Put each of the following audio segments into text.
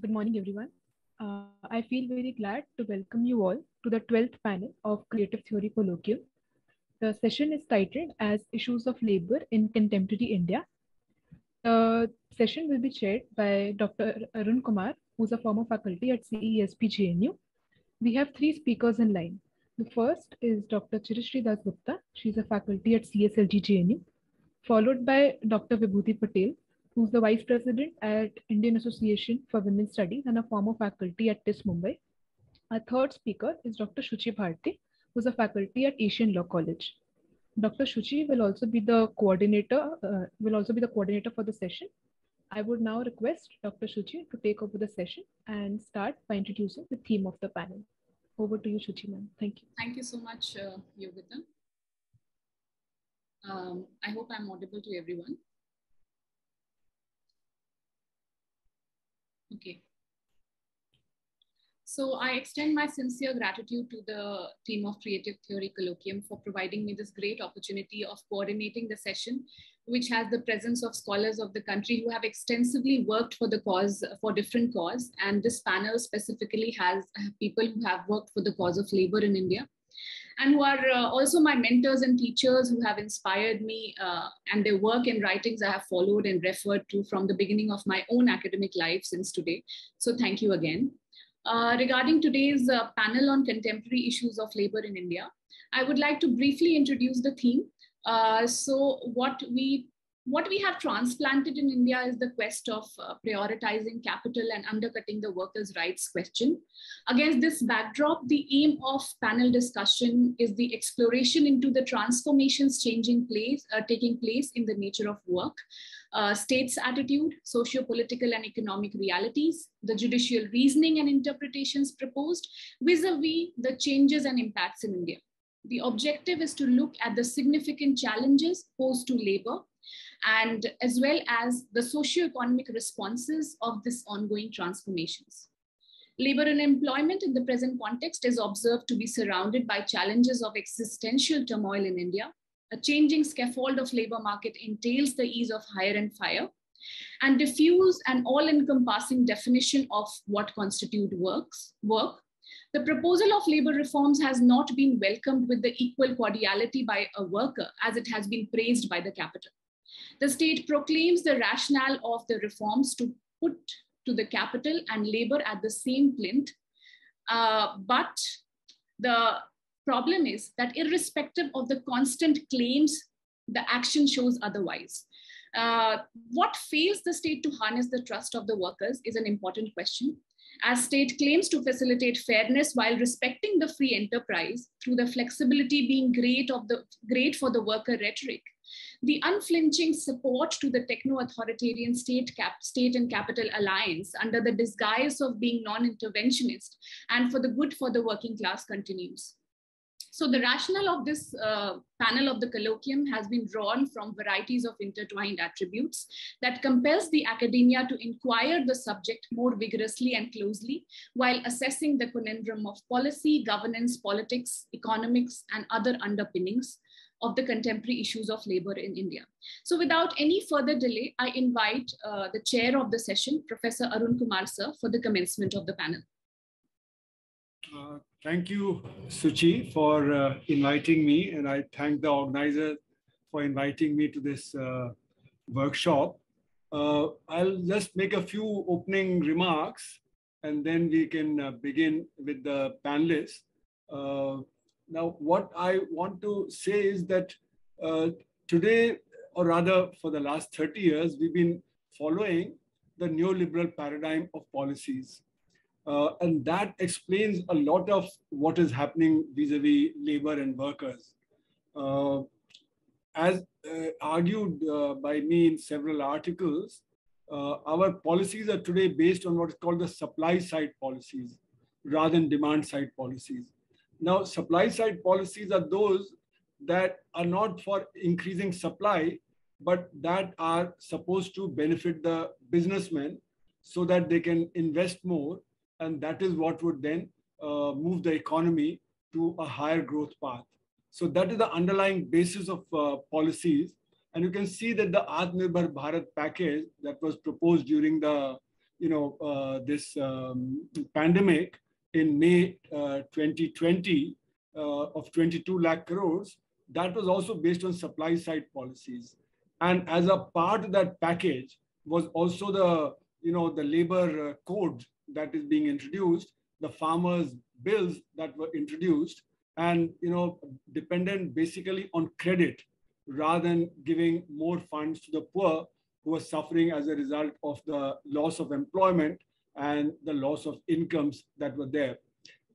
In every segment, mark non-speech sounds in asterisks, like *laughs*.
Good morning, everyone. Uh, I feel very glad to welcome you all to the 12th panel of Creative Theory Colloquium. The session is titled as Issues of Labor in Contemporary India. The session will be chaired by Dr. Arun Kumar, who's a former faculty at CESP JNU. We have three speakers in line. The first is Dr. Chirashree Das Gupta. She's a faculty at CSLG JNU, followed by Dr. Vibhuti Patel, who's the Vice President at Indian Association for Women's Studies and a former faculty at TISS Mumbai. Our third speaker is Dr. Shuchi Bharti, who's a faculty at Asian Law College. Dr. Shuchi will also be the coordinator, uh, will also be the coordinator for the session. I would now request Dr. Shuchi to take over the session and start by introducing the theme of the panel. Over to you, Shuchi ma'am. Thank you. Thank you so much, uh, Yogita. Um, I hope I'm audible to everyone. Okay. So I extend my sincere gratitude to the team of Creative Theory Colloquium for providing me this great opportunity of coordinating the session, which has the presence of scholars of the country who have extensively worked for the cause, for different cause. And this panel specifically has uh, people who have worked for the cause of labor in India and who are uh, also my mentors and teachers who have inspired me uh, and their work and writings I have followed and referred to from the beginning of my own academic life since today. So thank you again. Uh, regarding today's uh, panel on contemporary issues of labor in India, I would like to briefly introduce the theme. Uh, so what we what we have transplanted in India is the quest of uh, prioritizing capital and undercutting the workers' rights question. Against this backdrop, the aim of panel discussion is the exploration into the transformations changing place, uh, taking place in the nature of work, uh, states' attitude, socio-political and economic realities, the judicial reasoning and interpretations proposed vis-a-vis -vis the changes and impacts in India. The objective is to look at the significant challenges posed to labor and as well as the socio-economic responses of this ongoing transformations. Labor and employment in the present context is observed to be surrounded by challenges of existential turmoil in India. A changing scaffold of labor market entails the ease of hire and fire and diffuse and all-encompassing definition of what constitute works, work. The proposal of labor reforms has not been welcomed with the equal cordiality by a worker as it has been praised by the capital. The state proclaims the rationale of the reforms to put to the capital and labor at the same plinth. Uh, but the problem is that irrespective of the constant claims, the action shows otherwise. Uh, what fails the state to harness the trust of the workers is an important question. As state claims to facilitate fairness while respecting the free enterprise through the flexibility being great of the great for the worker rhetoric, the unflinching support to the techno-authoritarian state, cap, state and capital alliance under the disguise of being non-interventionist and for the good for the working class continues. So the rationale of this uh, panel of the colloquium has been drawn from varieties of intertwined attributes that compels the academia to inquire the subject more vigorously and closely while assessing the conundrum of policy, governance, politics, economics, and other underpinnings of the contemporary issues of labor in India. So without any further delay, I invite uh, the chair of the session, Professor Arun Kumar sir, for the commencement of the panel. Uh, thank you, Shuchi, for uh, inviting me, and I thank the organizer for inviting me to this uh, workshop. Uh, I'll just make a few opening remarks, and then we can uh, begin with the panelists. Now, what I want to say is that uh, today, or rather for the last 30 years, we've been following the neoliberal paradigm of policies. Uh, and that explains a lot of what is happening vis-a-vis labor and workers. Uh, as uh, argued uh, by me in several articles, uh, our policies are today based on what is called the supply side policies rather than demand side policies. Now, supply side policies are those that are not for increasing supply, but that are supposed to benefit the businessmen so that they can invest more. And that is what would then uh, move the economy to a higher growth path. So that is the underlying basis of uh, policies. And you can see that the Atmanirbhar Bharat package that was proposed during the you know, uh, this um, pandemic in May uh, 2020 uh, of 22 lakh crores, that was also based on supply side policies. And as a part of that package was also the, you know, the labor uh, code that is being introduced, the farmers' bills that were introduced, and you know, dependent basically on credit rather than giving more funds to the poor who are suffering as a result of the loss of employment and the loss of incomes that were there.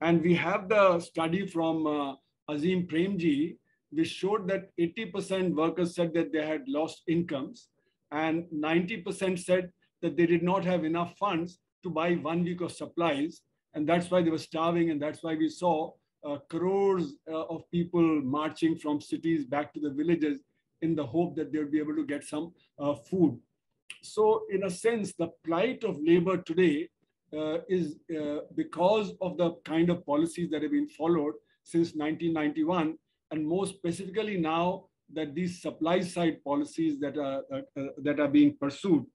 And we have the study from uh, Azim Premji, which showed that 80% workers said that they had lost incomes, and 90% said that they did not have enough funds to buy one week of supplies. And that's why they were starving, and that's why we saw uh, crores uh, of people marching from cities back to the villages in the hope that they'll be able to get some uh, food. So in a sense, the plight of labor today is uh, because of the kind of policies that have been followed since 1991, and more specifically now that these supply side policies that are, uh, that are being pursued.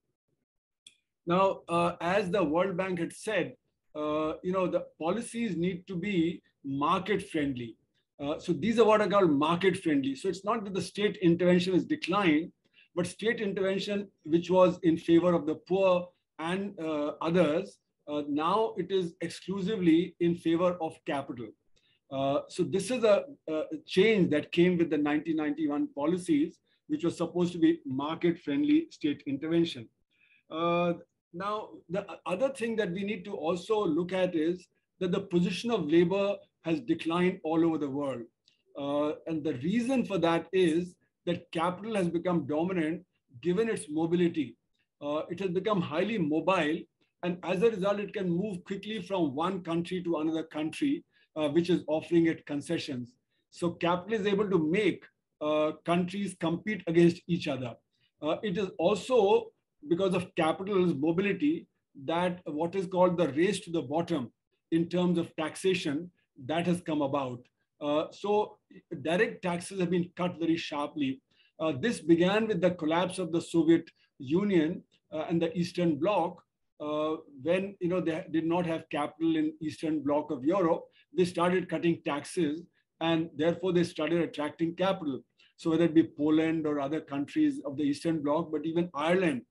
Now, as the World Bank had said, you know, the policies need to be market friendly. Uh, so these are what are called market friendly. So it's not that the state intervention is declined, but state intervention, which was in favor of the poor and uh, others, uh, now it is exclusively in favor of capital. Uh, so this is a, a, change that came with the 1991 policies, which was supposed to be market-friendly state intervention. Uh, now, the other thing that we need to also look at is that the position of labor has declined all over the world. Uh, and the reason for that is that capital has become dominant given its mobility. Uh, it has become highly mobile, and as a result, it can move quickly from one country to another country, uh, which is offering it concessions. So capital is able to make uh, countries compete against each other. Uh, it is also because of capital's mobility that what is called the race to the bottom in terms of taxation that has come about. Uh, so direct taxes have been cut very sharply. Uh, this began with the collapse of the Soviet Union uh, and the Eastern Bloc. Uh, when you know they did not have capital in Eastern Bloc of Europe, they started cutting taxes, and therefore they started attracting capital. So whether it be Poland or other countries of the Eastern Bloc, but even Ireland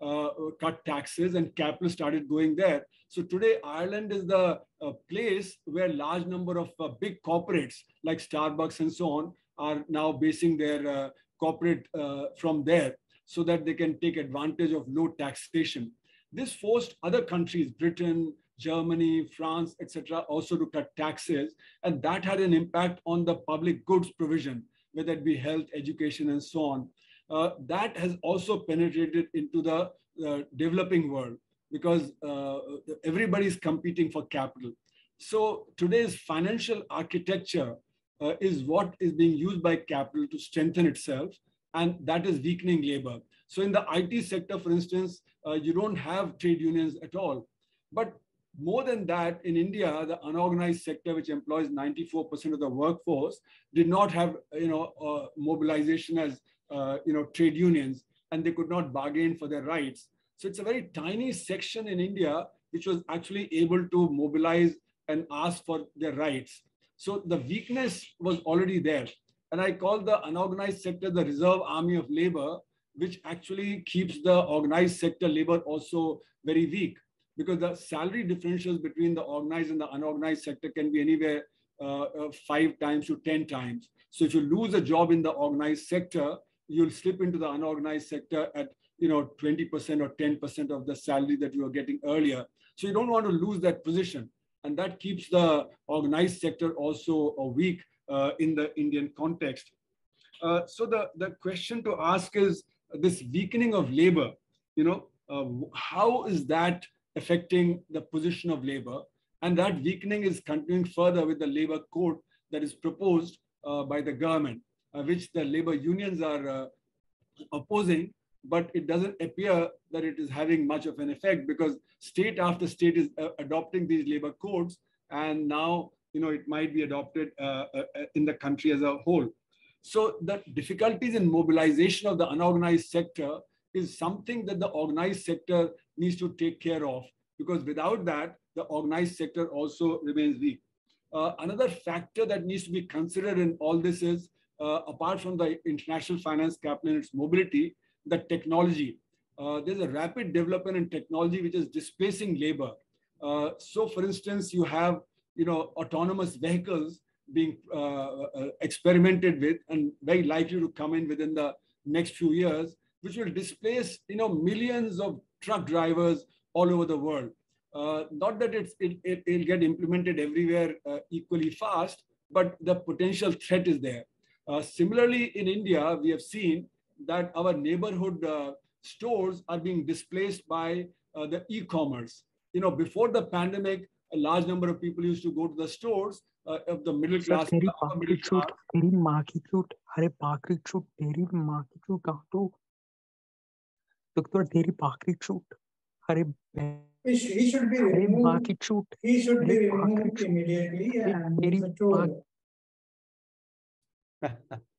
uh, cut taxes and capital started going there. So today, Ireland is the uh, place where large number of uh, big corporates like Starbucks and so on are now basing their uh, corporate uh, from there so that they can take advantage of low taxation. This forced other countries, Britain, Germany, France, etc., also to cut taxes. And that had an impact on the public goods provision, whether it be health, education, and so on. Uh, that has also penetrated into the uh, developing world because uh, everybody is competing for capital. So today's financial architecture uh, is what is being used by capital to strengthen itself, and that is weakening labor. So in the IT sector, for instance, uh, you don't have trade unions at all. But more than that, in India, the unorganized sector, which employs 94% of the workforce, did not have you know uh, mobilization as uh, you know trade unions, and they could not bargain for their rights. So it's a very tiny section in India which was actually able to mobilize and ask for their rights. So the weakness was already there. And I call the unorganized sector the reserve army of labor, which actually keeps the organized sector labor also very weak because the salary differentials between the organized and the unorganized sector can be anywhere uh, uh, five times to 10 times. So if you lose a job in the organized sector, you'll slip into the unorganized sector at you know 20% or 10% of the salary that you were getting earlier. So you don't want to lose that position. And that keeps the organized sector also uh, weak uh, in the Indian context. Uh, so the, the question to ask is this weakening of labor, you know, uh, how is that affecting the position of labor? And that weakening is continuing further with the labor code that is proposed uh, by the government, uh, which the labor unions are opposing but it doesn't appear that it is having much of an effect because state after state is uh, adopting these labor codes and now you know it might be adopted uh, uh, in the country as a whole so the difficulties in mobilization of the unorganized sector is something that the organized sector needs to take care of because without that, the organized sector also remains weak. Uh, another factor that needs to be considered in all this is, uh, apart from the international finance capital and its mobility, the technology. Uh, there's a rapid development in technology which is displacing labor. Uh, so, for instance, you have you know autonomous vehicles being uh, uh, experimented with and very likely to come in within the next few years, which will displace you know millions of truck drivers all over the world. Uh, not that it's, it, it, will get implemented everywhere uh, equally fast, but the potential threat is there. Uh, similarly, in India, we have seen that our neighborhood uh, stores are being displaced by uh, the e-commerce. You know, before the pandemic, a large number of people used to go to the stores uh, of the middle class. तेरी पाकरी छूट तेरी माँ की छूट अरे पाकरी छूट तेरी माँ की छूट तो तो तेरी पाकरी छूट अरे he should be removed. He should be removed immediately and controlled.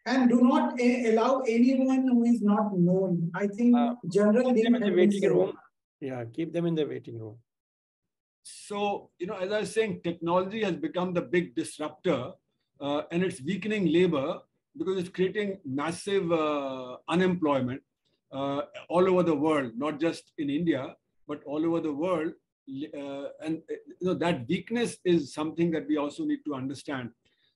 and do not allow anyone who is not known. I think uh, general keep them in the waiting room. Yeah, keep them in the waiting room. So, you know, as I was saying, technology has become the big disruptor uh, and it's weakening labor because it's creating massive uh, unemployment uh, all over the world, not just in India but all over the world. Uh, and you know that weakness is something that we also need to understand.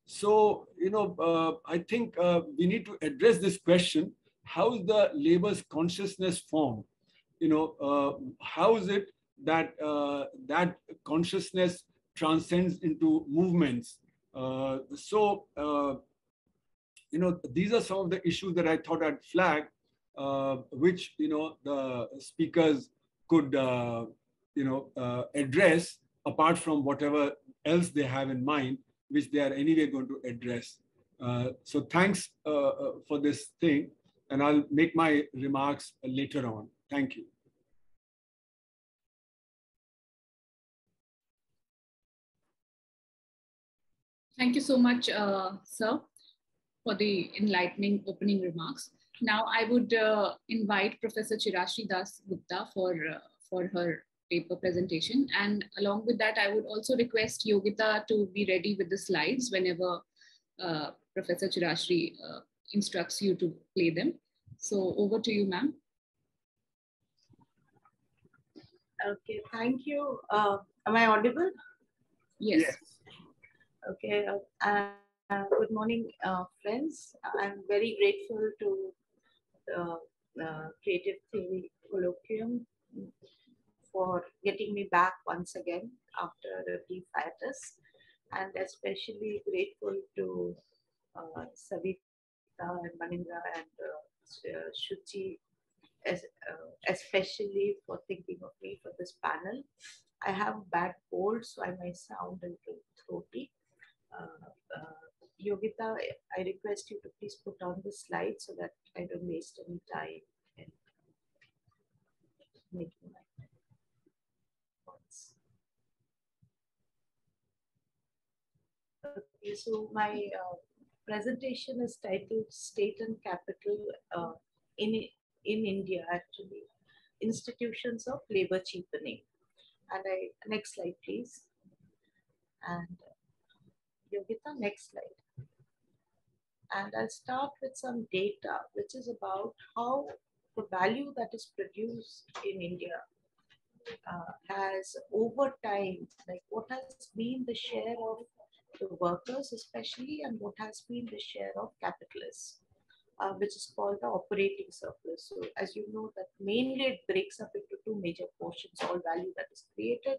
So you know, uh, I think uh, we need to address this question: How is the labor's consciousness formed? You know, how is it that uh, that consciousness transcends into movements? Uh, so you know, these are some of the issues that I thought I'd flag, which you know the speakers could uh, you know uh, address apart from whatever else they have in mind which they are anyway going to address. Uh, so thanks uh, uh, for this thing and i'll make my remarks later on. Thank you Thank you so much, uh, sir, for the enlightening opening remarks. Now I would uh, invite Professor Chirashree Das Gupta for, uh, for her paper presentation. And along with that, I would also request Yogita to be ready with the slides whenever uh, Professor Chirashree uh, instructs you to play them. So over to you, ma'am. Okay, thank you. Uh, am I audible? Yes. yes. Okay, uh, uh, good morning, uh, friends. I'm very grateful to uh, uh, creative theory colloquium for getting me back once again after a brief hiatus, and especially grateful to uh, Savita and Manindra and uh, Shuchi, as, especially for thinking of me for this panel. I have bad cold, so I might sound a little throaty. Uh, Yogita, I request you to please put on the slide so that I don't waste any time in making my points. Okay, so my uh, presentation is titled State and Capital uh, in, in India, actually, Institutions of Labor Cheapening. And I, next slide, please. And Yogita, next slide. And I'll start with some data, which is about how the value that is produced in India uh, has over time, like what has been the share of the workers especially and what has been the share of capitalists, uh, which is called the operating surplus. So as you know that mainly it breaks up into two major portions, all value that is created,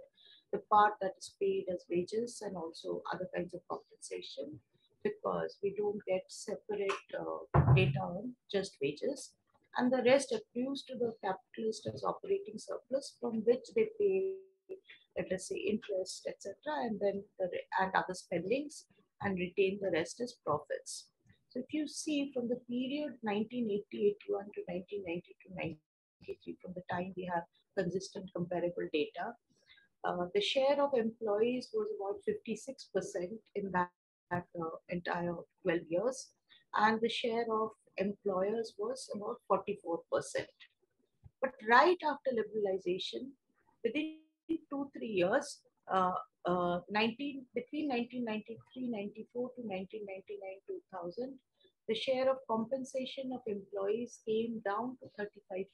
the part that is paid as wages and also other kinds of compensation because we don't get separate uh, data on just wages. And the rest accrues to the capitalist as operating surplus from which they pay, let us say, interest, etc., and then the, and other spendings and retain the rest as profits. So if you see from the period 1980 81 to 1990 to 93, from the time we have consistent comparable data, uh, the share of employees was about 56% in that that uh, entire 12 years. And the share of employers was about 44%. But right after liberalization, within two, three years, uh, uh, 19, between 1993, 94 to 1999, 2000, the share of compensation of employees came down to 35%.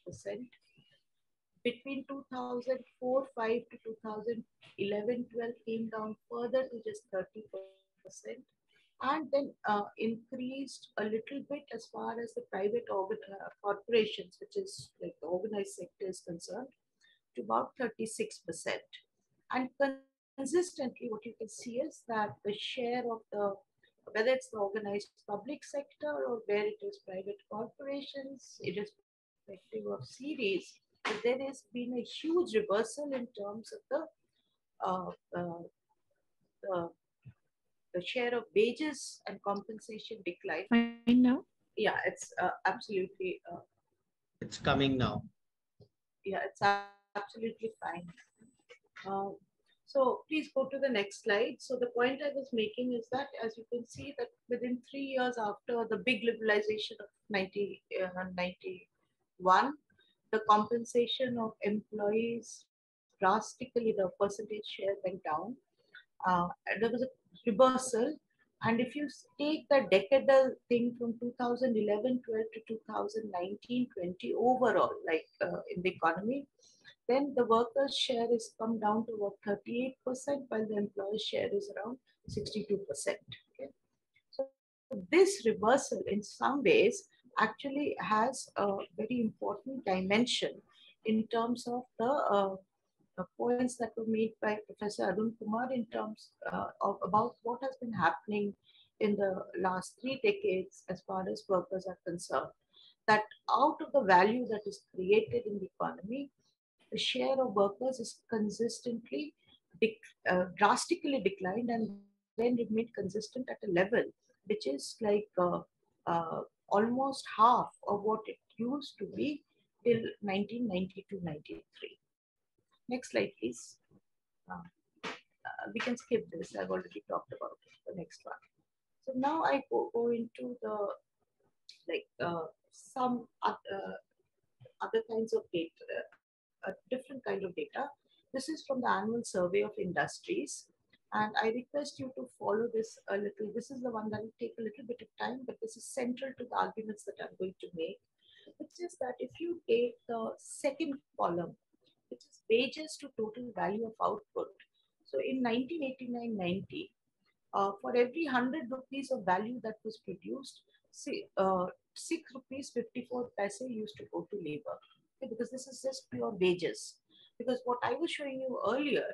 Between 2004, 5 to 2011, 12 came down further to just 30%. And then uh, increased a little bit as far as the private organ, uh, corporations, which is like the organized sector is concerned, to about 36%. And consistently, what you can see is that the share of the whether it's the organized public sector or where it is private corporations, irrespective of series, there has been a huge reversal in terms of the, uh, uh, the, the share of wages and compensation decline. Fine now? Yeah, it's uh, absolutely. Uh, it's coming now. Yeah, it's absolutely fine. Uh, so please go to the next slide. So the point I was making is that, as you can see, that within three years after the big liberalization of 90, uh, 91, the compensation of employees drastically, the percentage share went down. Uh, there was a reversal. And if you take the decadal thing from 2011 12 to 2019 20 overall, like uh, in the economy, then the workers' share is come down to about 38%, while the employer's share is around 62%. Okay? So this reversal in some ways actually has a very important dimension in terms of the, uh, the points that were made by Professor Arun Kumar in terms uh, of about what has been happening in the last three decades as far as workers are concerned. That out of the value that is created in the economy, the share of workers is consistently uh, drastically declined and then remained consistent at a level which is like uh, uh, almost half of what it used to be till 1992-93. Next slide, please. Uh, uh, we can skip this. I've already talked about it, the next one. So now I go, go into the like uh, some other, other kinds of data, a different kind of data. This is from the annual survey of industries. And I request you to follow this a little. This is the one that will take a little bit of time, but this is central to the arguments that I'm going to make. Which is that if you take the second column, which is wages to total value of output. So in 1989-90, uh, for every 100 rupees of value that was produced, see, uh, 6 rupees 54 paise used to go to labor because this is just pure wages. Because what I was showing you earlier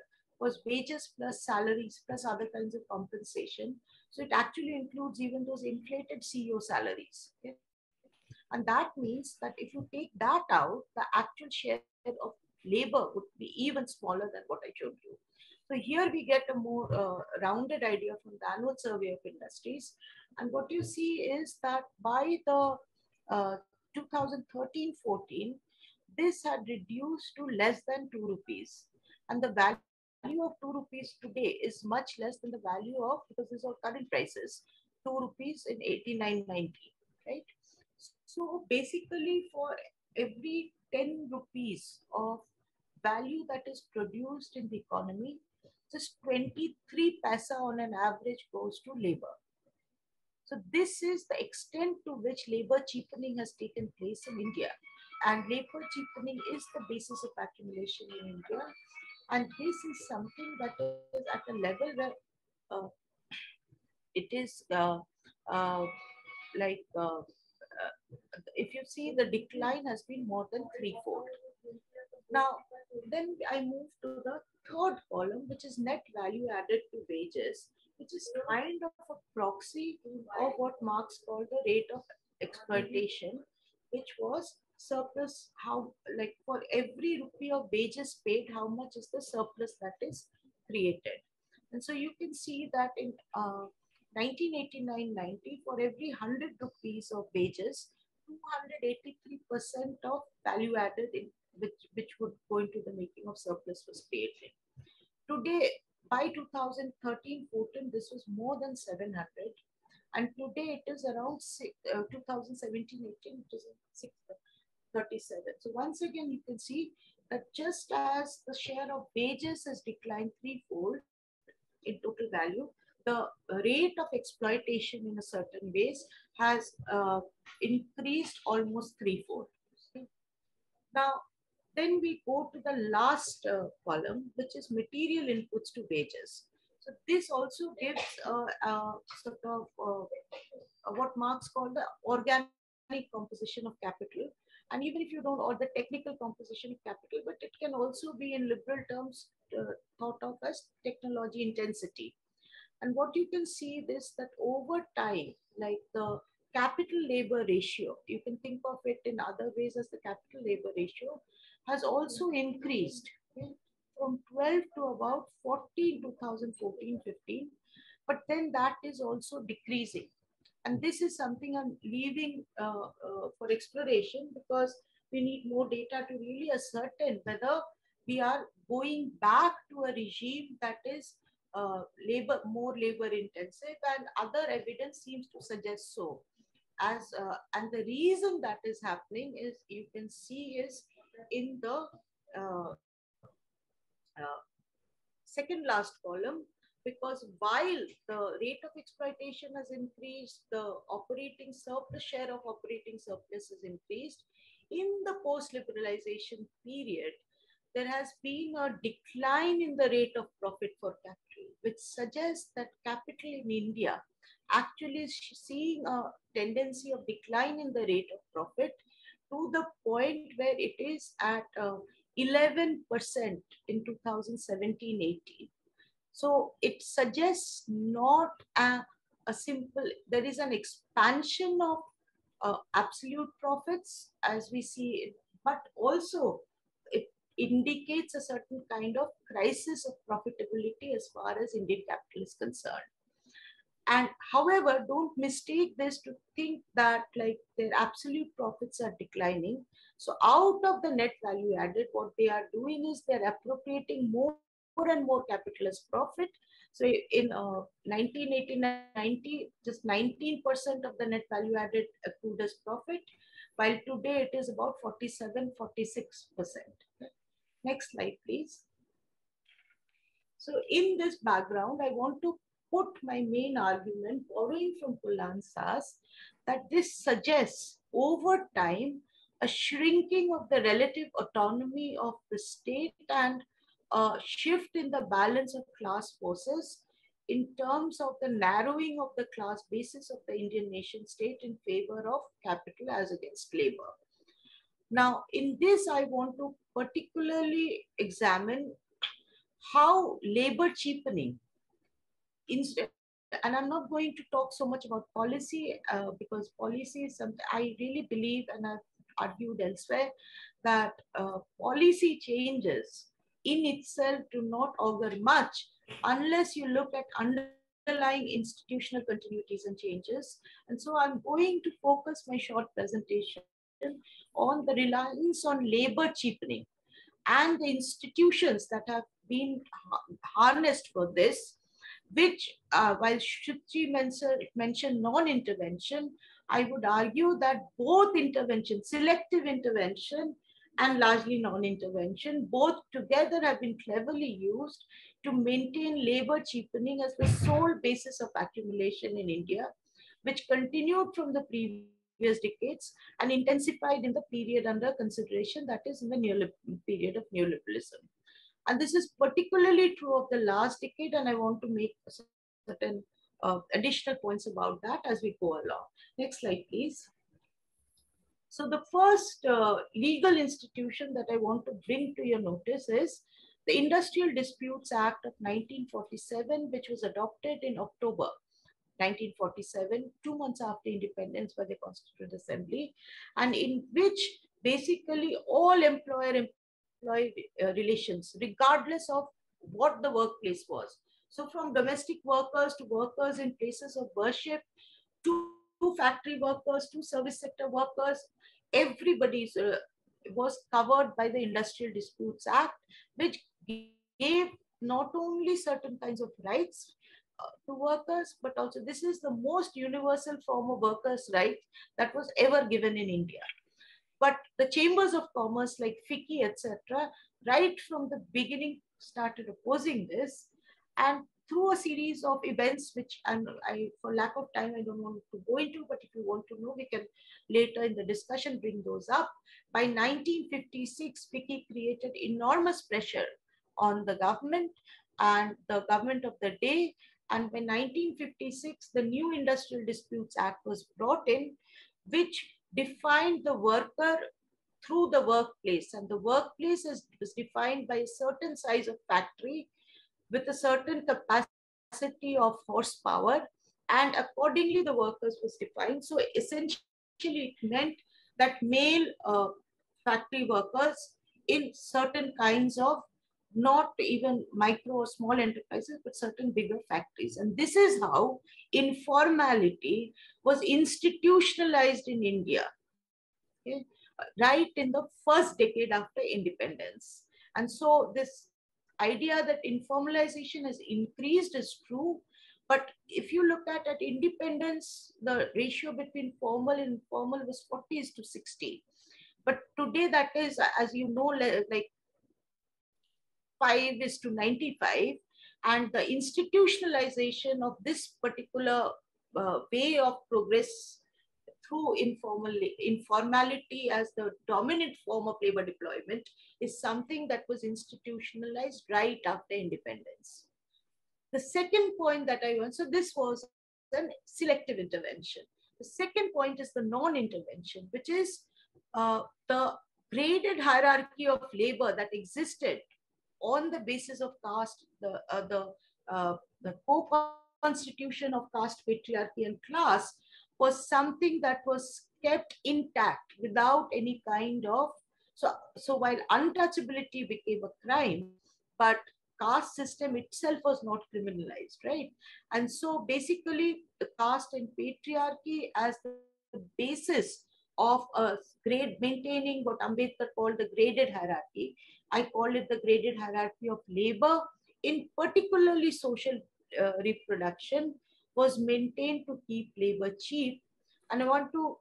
was wages plus salaries plus other kinds of compensation. So it actually includes even those inflated CEO salaries. Okay? And that means that if you take that out, the actual share of labor would be even smaller than what I showed you. So here we get a more uh, rounded idea from the annual survey of industries. And what you see is that by the 2013-14, uh, this had reduced to less than 2 rupees. And the value of 2 rupees today is much less than the value of, because these are current prices, 2 rupees in 89.90, right? So basically for every 10 rupees of value that is produced in the economy, just 23 paisa on an average goes to labor. So this is the extent to which labor cheapening has taken place in India. And labor cheapening is the basis of accumulation in India. And this is something that is at a level where uh, it is uh, uh, like, uh, uh, if you see the decline has been more than threefold. Now, then I move to the third column, which is net value added to wages, which is kind of a proxy of what Marx called the rate of exploitation, which was surplus how like for every rupee of wages paid how much is the surplus that is created? And so you can see that in uh, 1989-90 for every 100 rupees of wages 283% of value added in which which would go into the making of surplus was created. Today by 2013-14 this was more than 700 and today it is around six, uh, 2017-18 it is six, 37. So once again, you can see that just as the share of wages has declined threefold in total value, the rate of exploitation in a certain ways has uh, increased almost threefold. Now, then we go to the last uh, column, which is material inputs to wages. So this also gives uh, uh, sort of uh, what Marx called the organic composition of capital. And even if you don't, or the technical composition of capital, but it can also be in liberal terms uh, thought of as technology intensity. And what you can see is that over time, like the capital labor ratio, you can think of it in other ways as the capital labor ratio, has also increased from 12 to about 40 in 2014 15. But then that is also decreasing. And this is something I'm leaving uh, uh, for exploration because we need more data to really ascertain whether we are going back to a regime that is uh, labor more labor intensive and other evidence seems to suggest so. As uh, and the reason that is happening is you can see is in the uh, uh, second last column because while the rate of exploitation has increased, the operating surplus share of operating surplus has increased. In the post-liberalization period, there has been a decline in the rate of profit for capital, which suggests that capital in India actually is seeing a tendency of decline in the rate of profit to the point where it is at uh, 11% in 2017-18. So it suggests not a, a, simple, there is an expansion of uh, absolute profits as we see, it, but also it indicates a certain kind of crisis of profitability as far as Indian capital is concerned. And however, don't mistake this to think that like their absolute profits are declining. So out of the net value added, what they are doing is they're appropriating more, more and more capital as profit. So in uh, 1980-90, just 19% of the net value added accrued as profit, while today it is about 47, 46%. Next slide, please. So in this background, I want to put my main argument borrowing from Poulantzas that this suggests over time a shrinking of the relative autonomy of the state and a shift in the balance of class forces in terms of the narrowing of the class basis of the Indian nation state in favor of capital as against labor. Now, in this, I want to particularly examine how labor cheapening and i'm not going to talk so much about policy uh, because policy is something i really believe and i've argued elsewhere that uh, policy changes in itself do not augur much unless you look at underlying institutional continuities and changes. And so i'm going to focus my short presentation on the reliance on labor cheapening and the institutions that have been harnessed for this which uh, while Shruti mentioned non-intervention, I would argue that both intervention, selective intervention and largely non-intervention, both together have been cleverly used to maintain labor cheapening as the sole basis of accumulation in India, which continued from the previous decades and intensified in the period under consideration, that is in the period of neoliberalism. And this is particularly true of the last decade, and I want to make certain uh, additional points about that as we go along. Next slide, please. So the first uh, legal institution that I want to bring to your notice is the Industrial Disputes Act of 1947, which was adopted in October 1947, two months after independence by the Constituent Assembly, and in which basically all employer employee uh, relations, regardless of what the workplace was. So from domestic workers to workers in places of worship, to, to factory workers, to service sector workers, everybody uh, was covered by the Industrial Disputes Act, which gave not only certain kinds of rights uh, to workers, but also this is the most universal form of workers' right that was ever given in India. But the chambers of commerce like FICCI, etc., right from the beginning started opposing this. And through a series of events, which I'm, I, for lack of time, I don't want to go into, but if you want to know, we can later in the discussion bring those up. By 1956, FICCI created enormous pressure on the government and the government of the day. And by 1956, the new Industrial Disputes Act was brought in, which defined the worker through the workplace. And the workplace is defined by a certain size of factory with a certain capacity of horsepower. And accordingly, the workers was defined. So essentially, it meant that male uh, factory workers in certain kinds of not even micro or small enterprises, but certain bigger factories. And this is how informality was institutionalized in India, okay? right in the first decade after independence. And so this idea that informalization has increased is true. But if you look at at independence, the ratio between formal and informal was 40 is to 60. But today that is, as you know, like 5 is to 95. And the institutionalization of this particular uh, way of progress informal, informality as the dominant form of labor deployment is something that was institutionalized right after independence. The second point that I want, so this was a selective intervention. The second point is the non-intervention, which is uh, the graded hierarchy of labor that existed on the basis of caste, the, uh, the, uh, the co-constitution of caste, patriarchy, and class was something that was kept intact without any kind of so so while untouchability became a crime but caste system itself was not criminalized right? And so basically the caste and patriarchy as the basis of a grade maintaining what ambedkar called the graded hierarchy. I call it the graded hierarchy of labor in particularly social uh, reproduction was maintained to keep labor cheap. And I want to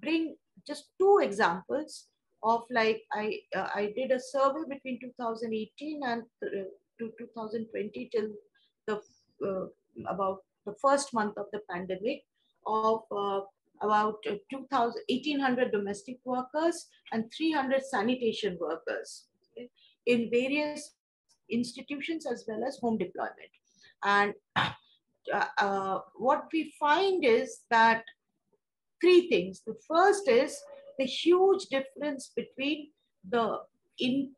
bring just two examples of like I uh, I did a survey between 2018 and uh, to 2020 till the uh, about the first month of the pandemic of uh, about uh, 2000 1800 domestic workers and 300 sanitation workers in various institutions as well as home deployment and uh, uh, what we find is that three things. The first is the huge difference between the in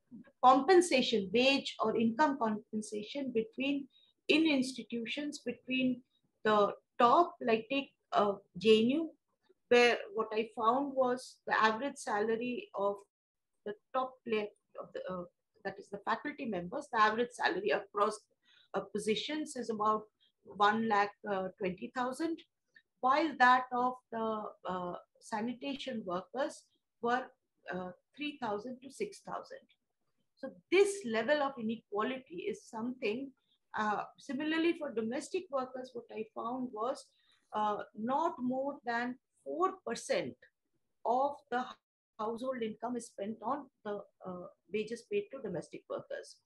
compensation, wage or income compensation between in institutions between the top, like take uh, JNU, where what I found was the average salary of the top player of the uh, that is the faculty members, the average salary across uh, positions is about 1 lakh uh, 20,000, while that of the uh, sanitation workers were uh, 3,000 to 6,000. So this level of inequality is something, uh, similarly for domestic workers, what I found was uh, not more than 4% of the household income is spent on the uh, wages paid to domestic workers.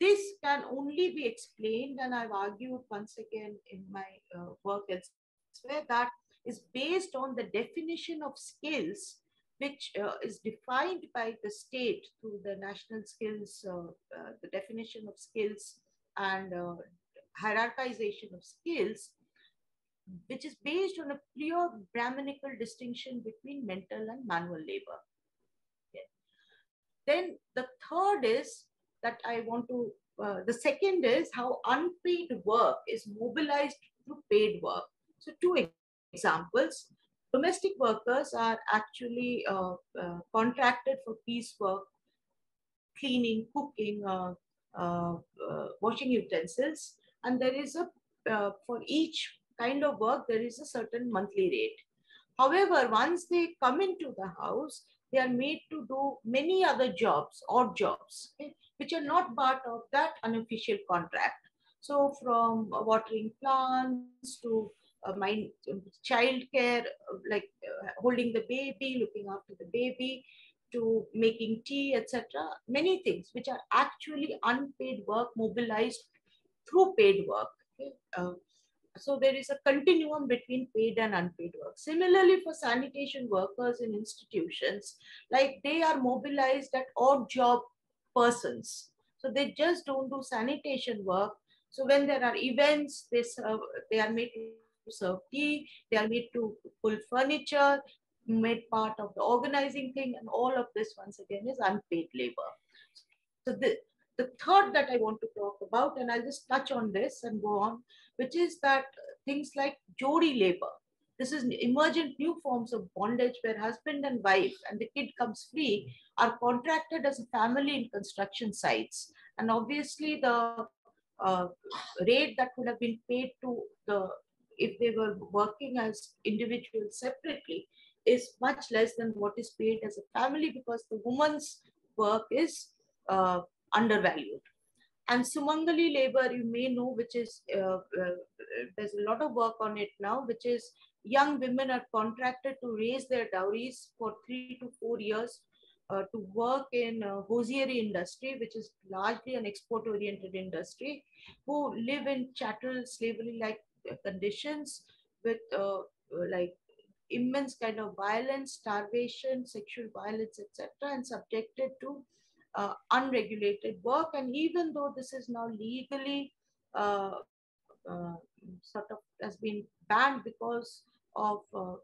This can only be explained, and I've argued once again in my uh, work elsewhere, that is based on the definition of skills, which uh, is defined by the state through the national skills, uh, uh the definition of skills and uh, hierarchization of skills, which is based on a pure Brahminical distinction between mental and manual labor. Then the third is that I want to, uh, the second is how unpaid work is mobilized through paid work. So two examples, domestic workers are actually uh, uh, contracted for piecework, cleaning, cooking, uh, uh, uh, washing utensils. And there is a, for each kind of work, there is a certain monthly rate. However, once they come into the house, they are made to do many other jobs, odd jobs. Which are not part of that unofficial contract. So from watering plants to uh, mind, child care, like uh, holding the baby, looking after the baby, to making tea, etc. Many things which are actually unpaid work mobilized through paid work. Okay? Uh, so there is a continuum between paid and unpaid work. Similarly, for sanitation workers in institutions, like they are mobilized at odd job persons. So they just don't do sanitation work. So when there are events, they serve, they are made to serve tea, they are made to pull furniture, made part of the organizing thing, and all of this once again is unpaid labor. So the, the third that I want to talk about, and I'll just touch on this and go on, which is that things like Jodi labor. This is emergent new forms of bondage where husband and wife and the kid comes free are contracted as a family in construction sites. And obviously the uh, rate that would have been paid to the, if they were working as individuals separately is much less than what is paid as a family because the woman's work is uh, undervalued. And Sumangali labor, you may know, which is, uh, uh, there's a lot of work on it now, which is young women are contracted to raise their dowries for three to four years uh, to work in uh, hosiery industry, which is largely an export-oriented industry, who live in chattel slavery-like conditions with uh, like immense kind of violence, starvation, sexual violence, etc., and subjected to uh, unregulated work. And even though this is now legally uh, uh, sort of has been banned because of uh,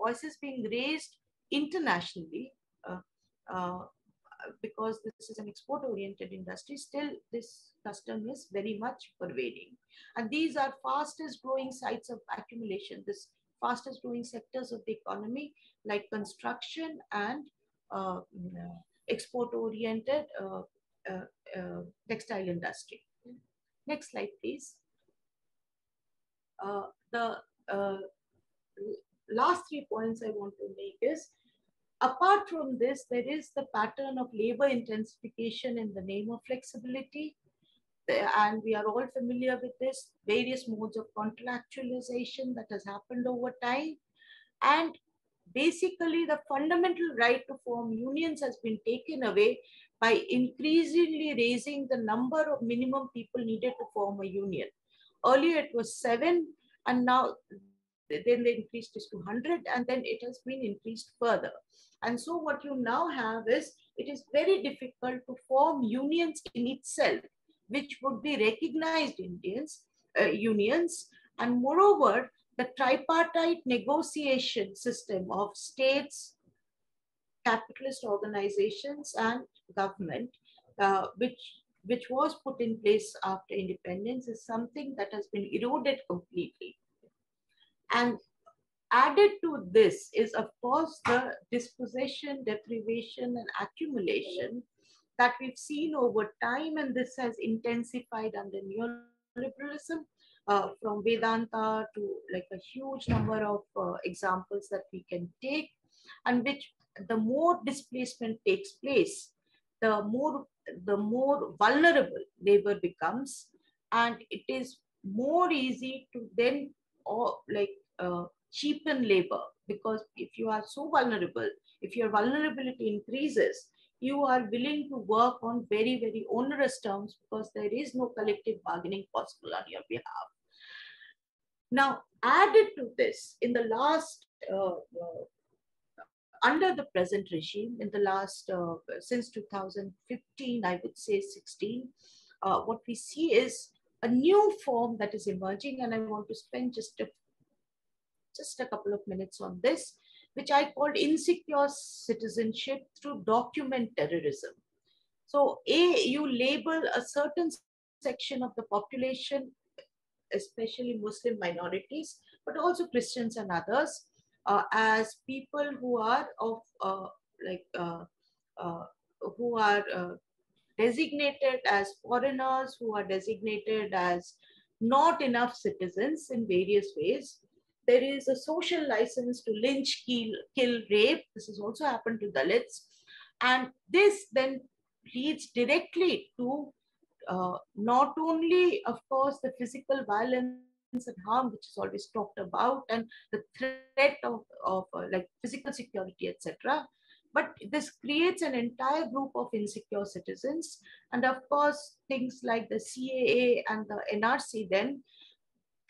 voices being raised internationally, uh, uh, because this is an export oriented industry, still this custom is very much pervading. And these are fastest growing sites of accumulation, this fastest growing sectors of the economy like construction and uh, uh, uh, textile industry. Next slide, please. the last three points I want to make is, apart from this, there is the pattern of labor intensification in the name of flexibility. And we are all familiar with this, various modes of contractualization that has happened over time. And basically the fundamental right to form unions has been taken away by increasingly raising the number of minimum people needed to form a union. Earlier it was seven and now then they increased this to 100 and then it has been increased further. And so what you now have is, it is very difficult to form unions in itself, which would be recognized Indians, uh, unions. And moreover, the tripartite negotiation system of states, capitalist organizations, and government, uh, which, which was put in place after independence, is something that has been eroded completely. And added to this is, of course, the dispossession, deprivation, and accumulation that we've seen over time, and this has intensified under neoliberalism uh, from Vedanta to like a huge number of uh, examples that we can take, and which the more displacement takes place, the more the more vulnerable labor becomes, and it is more easy to then or like uh, cheapen labor because if you are so vulnerable, if your vulnerability increases, you are willing to work on very, very onerous terms because there is no collective bargaining possible on your behalf. Now, added to this, in the last, uh, uh, under the present regime, in the last, uh, since 2015, I would say 16, uh, what we see is a new form that is emerging, and I want to spend just a, just a couple of minutes on this, which I called insecure citizenship through document terrorism. So, A, you label a certain section of the population especially Muslim minorities, but also Christians and others, uh, as people who are of uh, like uh, uh who are uh, designated as foreigners, who are designated as not enough citizens in various ways. There is a social license to lynch, kill, kill, rape. This has also happened to Dalits. And this then leads directly to uh, not only, of course, the physical violence and harm, which is always talked about, and the threat of, of uh, like physical security, etc. But this creates an entire group of insecure citizens. And of course, things like the CAA and the NRC then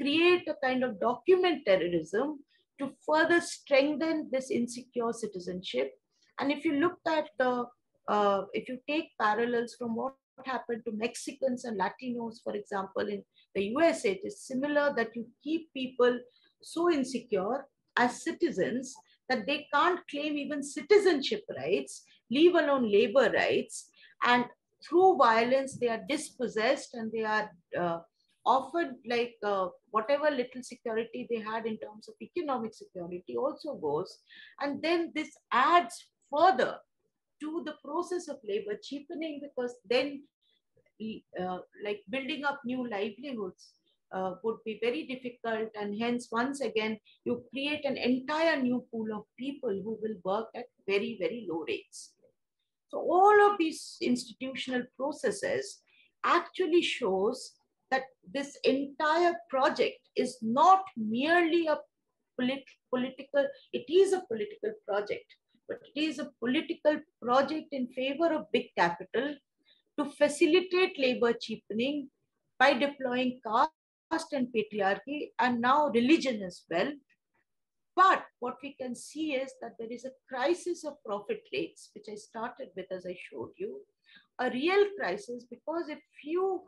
create a kind of document terrorism to further strengthen this insecure citizenship. And if you look at the, uh, if you take parallels from what happened to Mexicans and Latinos, for example, in the USA, it is similar that you keep people so insecure as citizens that they can't claim even citizenship rights, leave alone labor rights. And through violence, they are dispossessed and they are uh, offered like uh, whatever little security they had in terms of economic security also goes. And then this adds further to the process of labor cheapening because then uh, like building up new livelihoods uh, would be very difficult. And hence once again you create an entire new pool of people who will work at very very low rates. So all of these institutional processes actually shows that this entire project is not merely a polit political it is a political project but it is a political project in favor of big capital to facilitate labor cheapening by deploying caste and patriarchy and now religion as well. But what we can see is that there is a crisis of profit rates, which I started with as I showed you, a real crisis because if you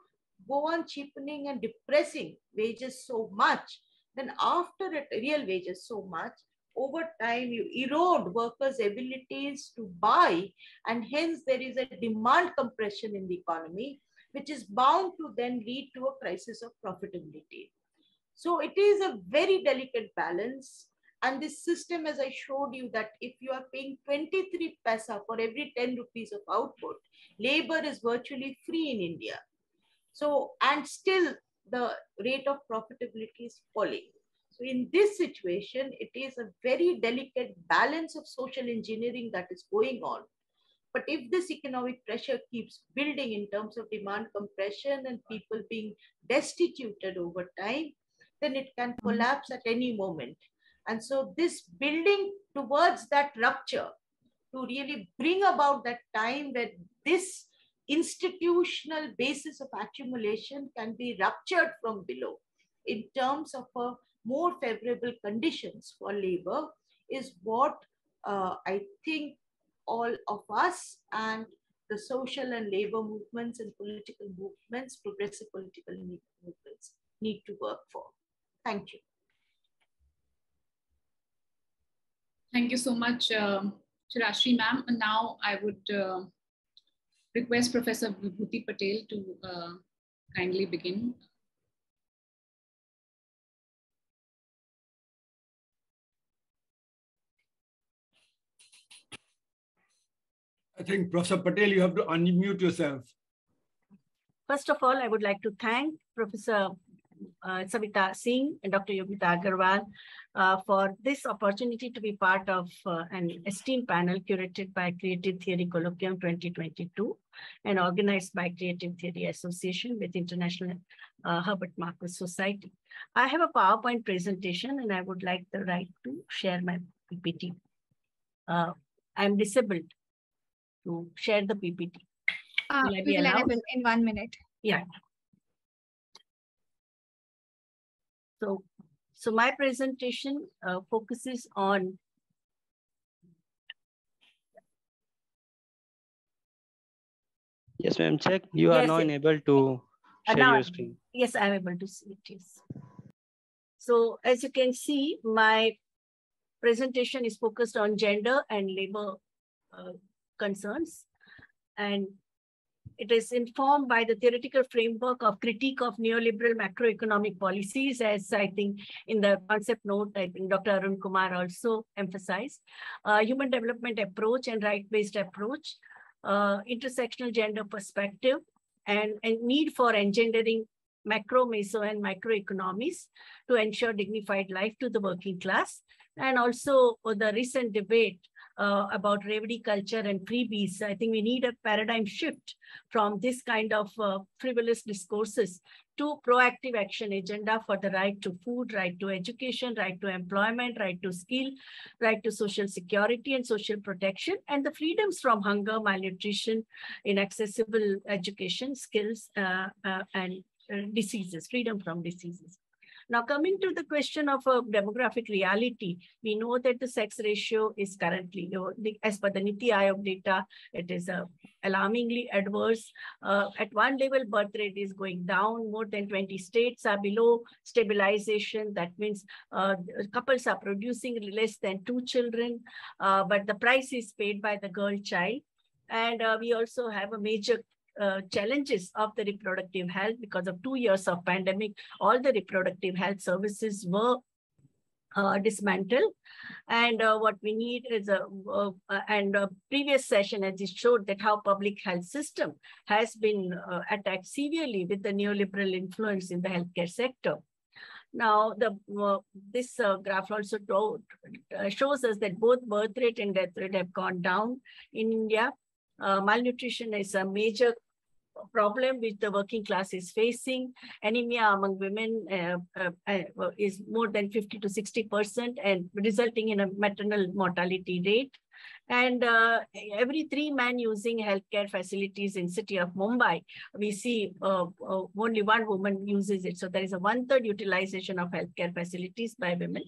go on cheapening and depressing wages so much, then after it, real wages so much, over time you erode workers' abilities to buy, and hence there is a demand compression in the economy which is bound to then lead to a crisis of profitability. So it is a very delicate balance. And this system, as I showed you, that if you are paying 23 paisa for every 10 rupees of output, labor is virtually free in India. So, and still the rate of profitability is falling. So in this situation, it is a very delicate balance of social engineering that is going on but if this economic pressure keeps building in terms of demand compression and people being destituted over time, then it can mm-hmm. collapse at any moment. And so this building towards that rupture to really bring about that time where this institutional basis of accumulation can be ruptured from below in terms of a more favorable conditions for labor is what uh, I think all of us and the social and labor movements and political movements, progressive political movements need to work for. Thank you. Thank you so much, uh, ma'am. And now I would uh, request Professor Vibhuti Patel to uh, kindly begin I think Professor Patel, you have to unmute yourself. First of all, I would like to thank Professor uh, Savita Singh and Dr. Yogita Agrawal uh, for this opportunity to be part of uh, an esteemed panel curated by Creative Theory Colloquium 2022 and organized by Creative Theory Association with International uh, Herbert Marcuse Society. I have a PowerPoint presentation and I would like the right to share my PPT. Uh, I'm disabled to share the PPT. Uh, will we will enable in one minute. Yeah. So, so my presentation uh, focuses on Yes, ma'am. Check. You are yes, now able to share now, your screen. Yes, I'm able to see it. Yes. So as you can see, my presentation is focused on gender and labor uh, concerns. And it is informed by the theoretical framework of critique of neoliberal macroeconomic policies, as I think in the concept note, I think Dr. Arun Kumar also emphasized, uh, human development approach and right-based approach, uh, intersectional gender perspective, and, and need for engendering macro, meso, and microeconomies to ensure dignified life to the working class. And also the recent debate uh, about revdi culture and freebies. I think we need a paradigm shift from this kind of uh, frivolous discourses to proactive action agenda for the right to food, right to education, right to employment, right to skill, right to social security and social protection, and the freedoms from hunger, malnutrition, inaccessible education, skills, uh, uh, and uh, diseases, freedom from diseases. Now, coming to the question of a demographic reality, we know that the sex ratio is currently, you know, as per the Niti Aayog data, it is uh, alarmingly adverse. Uh, at one level, birth rate is going down. More than 20 states are below stabilization. That means uh, couples are producing less than two children, uh, but the price is paid by the girl child. And uh, we also have a major uh, challenges of the reproductive health because of two years of pandemic all the reproductive health services were uh, dismantled and uh, what we need is a uh, and a previous session as it showed that how public health system has been uh, attacked severely with the neoliberal influence in the healthcare sector now, the uh, this graph also told, shows us that both birth rate and death rate have gone down in India. malnutrition is a major problem which the working class is facing. Anemia among women uh, uh, uh, is more than 50 to 60% and resulting in a maternal mortality rate. And uh, every three men using healthcare facilities in city of Mumbai, we see uh, uh, only one woman uses it. So there is a one-third utilization of healthcare facilities by women.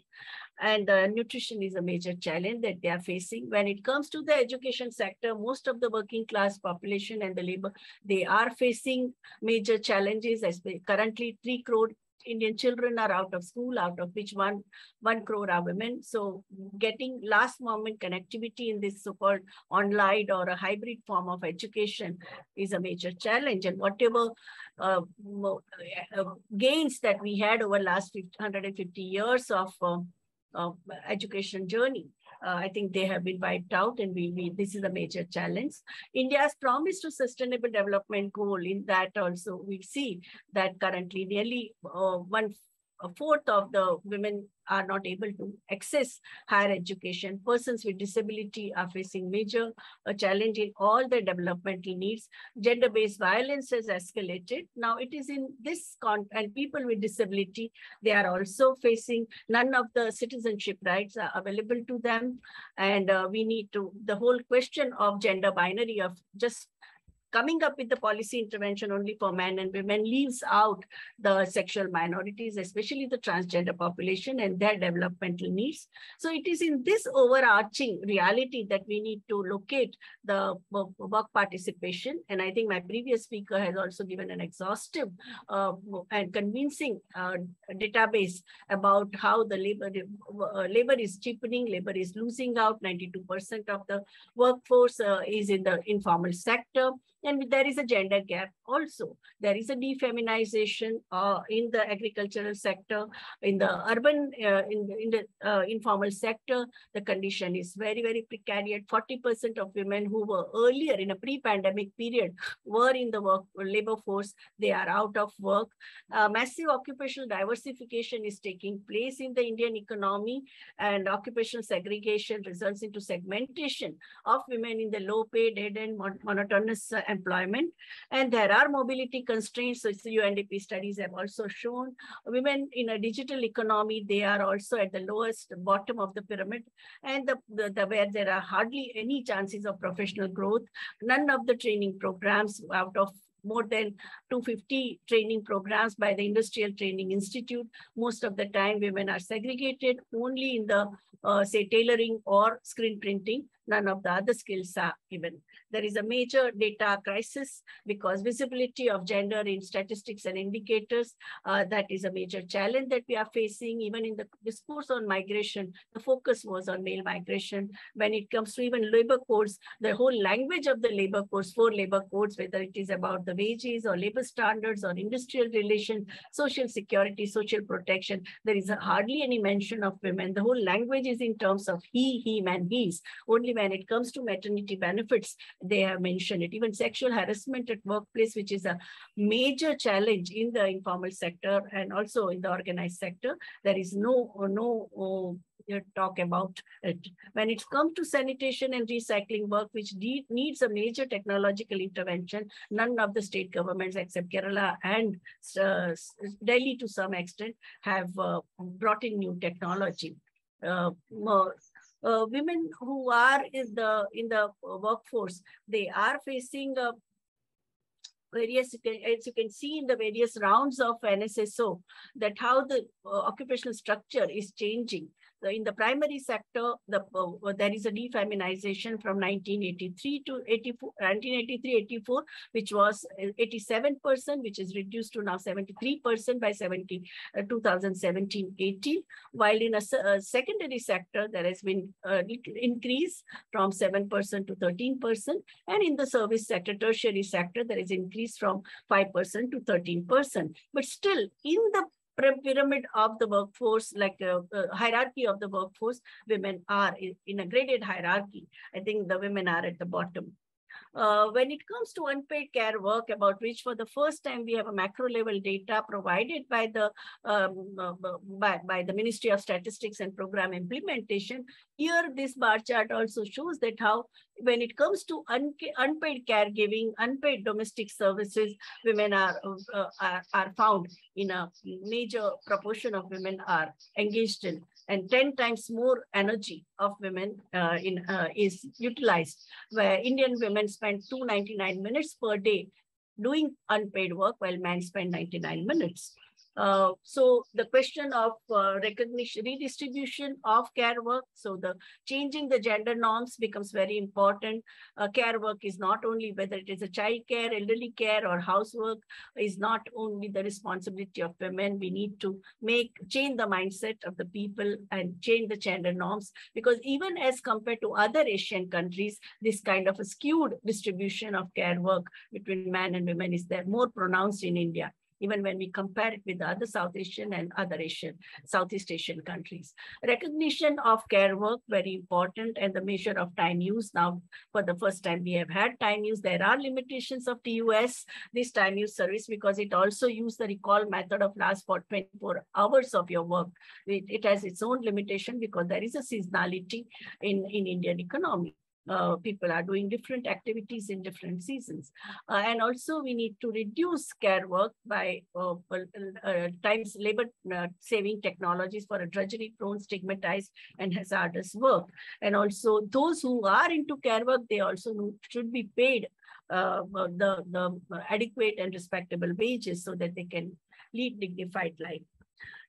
And uh, nutrition is a major challenge that they are facing. When it comes to the education sector, most of the working class population and the labor, they are facing major challenges. As currently, 3 crore Indian children are out of school, out of which one, one crore are women. So getting last moment connectivity in this so-called online or a hybrid form of education is a major challenge. And whatever uh, uh, gains that we had over last 150 years of uh, uh, education journey. Uh, I think they have been wiped out and we, we this is a major challenge. India's promise to sustainable development goal in that also we see that currently nearly uh, one a fourth of the women are not able to access higher education. Persons with disability are facing major uh, challenge in all their developmental needs. Gender-based violence has escalated. Now it is in this con and people with disability, they are also facing none of the citizenship rights are available to them. And uh, we need to, the whole question of gender binary of just coming up with the policy intervention only for men and women leaves out the sexual minorities, especially the transgender population and their developmental needs. So it is in this overarching reality that we need to locate the work participation. And I think my previous speaker has also given an exhaustive uh, and convincing uh, database about how the labor, uh, labor is cheapening, labor is losing out, 92% of the workforce uh, is in the informal sector. And there is a gender gap also. There is a defeminization uh, in the agricultural sector, in the urban, uh, in the, in the uh, informal sector, the condition is very, very precarious. 40% of women who were earlier in a pre-pandemic period were in the work labor force. They are out of work. Uh, massive occupational diversification is taking place in the Indian economy and occupational segregation results into segmentation of women in the low paid, dead-end, monotonous uh, employment. And there are mobility constraints. So UNDP studies have also shown women in a digital economy, they are also at the lowest bottom of the pyramid and the, the, the where there are hardly any chances of professional growth. None of the training programs out of more than 250 training programs by the Industrial Training Institute. Most of the time, women are segregated only in the, uh, say, tailoring or screen printing. None of the other skills are given. There is a major data crisis because visibility of gender in statistics and indicators, uh, that is a major challenge that we are facing. Even in the discourse on migration, the focus was on male migration. When it comes to even labor codes, the whole language of the labor codes, four labor codes, whether it is about the wages or labor standards or industrial relations, social security, social protection, there is hardly any mention of women. The whole language is in terms of he, him, and his. Only when it comes to maternity benefits, they have mentioned it. Even sexual harassment at workplace, which is a major challenge in the informal sector and also in the organized sector. There is no, no talk about it. When it comes to sanitation and recycling work, which needs a major technological intervention, none of the state governments except Kerala and uh, Delhi to some extent have uh, brought in new technology. Uh, uh, women who are in the in the workforce, they are facing a various, as you can see in the various rounds of NSSO, that how the uh, occupational structure is changing in the primary sector, the, uh, there is a defeminization from 1983 to 84, 1983, 84, which was 87%, which is reduced to now 73% by 70, uh, 2017, 18. While in a, a, secondary sector, there has been an increase from 7% to 13%. And in the service sector, tertiary sector, there is increase from 5% to 13%. But still, in the pyramid of the workforce, like a, a, hierarchy of the workforce, women are in, in a graded hierarchy. I think the women are at the bottom. Uh, when it comes to unpaid care work, about which for the first time we have a macro level data provided by the um, uh, by, by the Ministry of Statistics and Program Implementation, here this bar chart also shows that how when it comes to un unpaid caregiving, unpaid domestic services, women are, uh, are, are found in a major proportion of women are engaged in and 10 times more energy of women uh, in, uh, is utilized, where Indian women spend 299 minutes per day doing unpaid work while men spend 99 minutes. Uh, so the question of uh, recognition, redistribution of care work, so the changing the gender norms becomes very important. Uh, care work is not only whether it is a child care, elderly care or housework is not only the responsibility of women. We need to make, change the mindset of the people and change the gender norms because even as compared to other Asian countries, this kind of a skewed distribution of care work between men and women is there more pronounced in India even when we compare it with the other South Asian and other Asian, Southeast Asian countries. Recognition of care work, very important, and the measure of time use. Now, for the first time, we have had time use. There are limitations of TUS, this time use survey, because it also used the recall method of last for 24 hours of your work. It, it has its own limitation because there is a seasonality in, in Indian economy uh, people are doing different activities in different seasons. Uh, and also we need to reduce care work by uh, uh times labor uh, saving technologies for a drudgery prone, stigmatized and hazardous work. And also those who are into care work, they also should be paid uh, the, the adequate and respectable wages so that they can lead dignified life.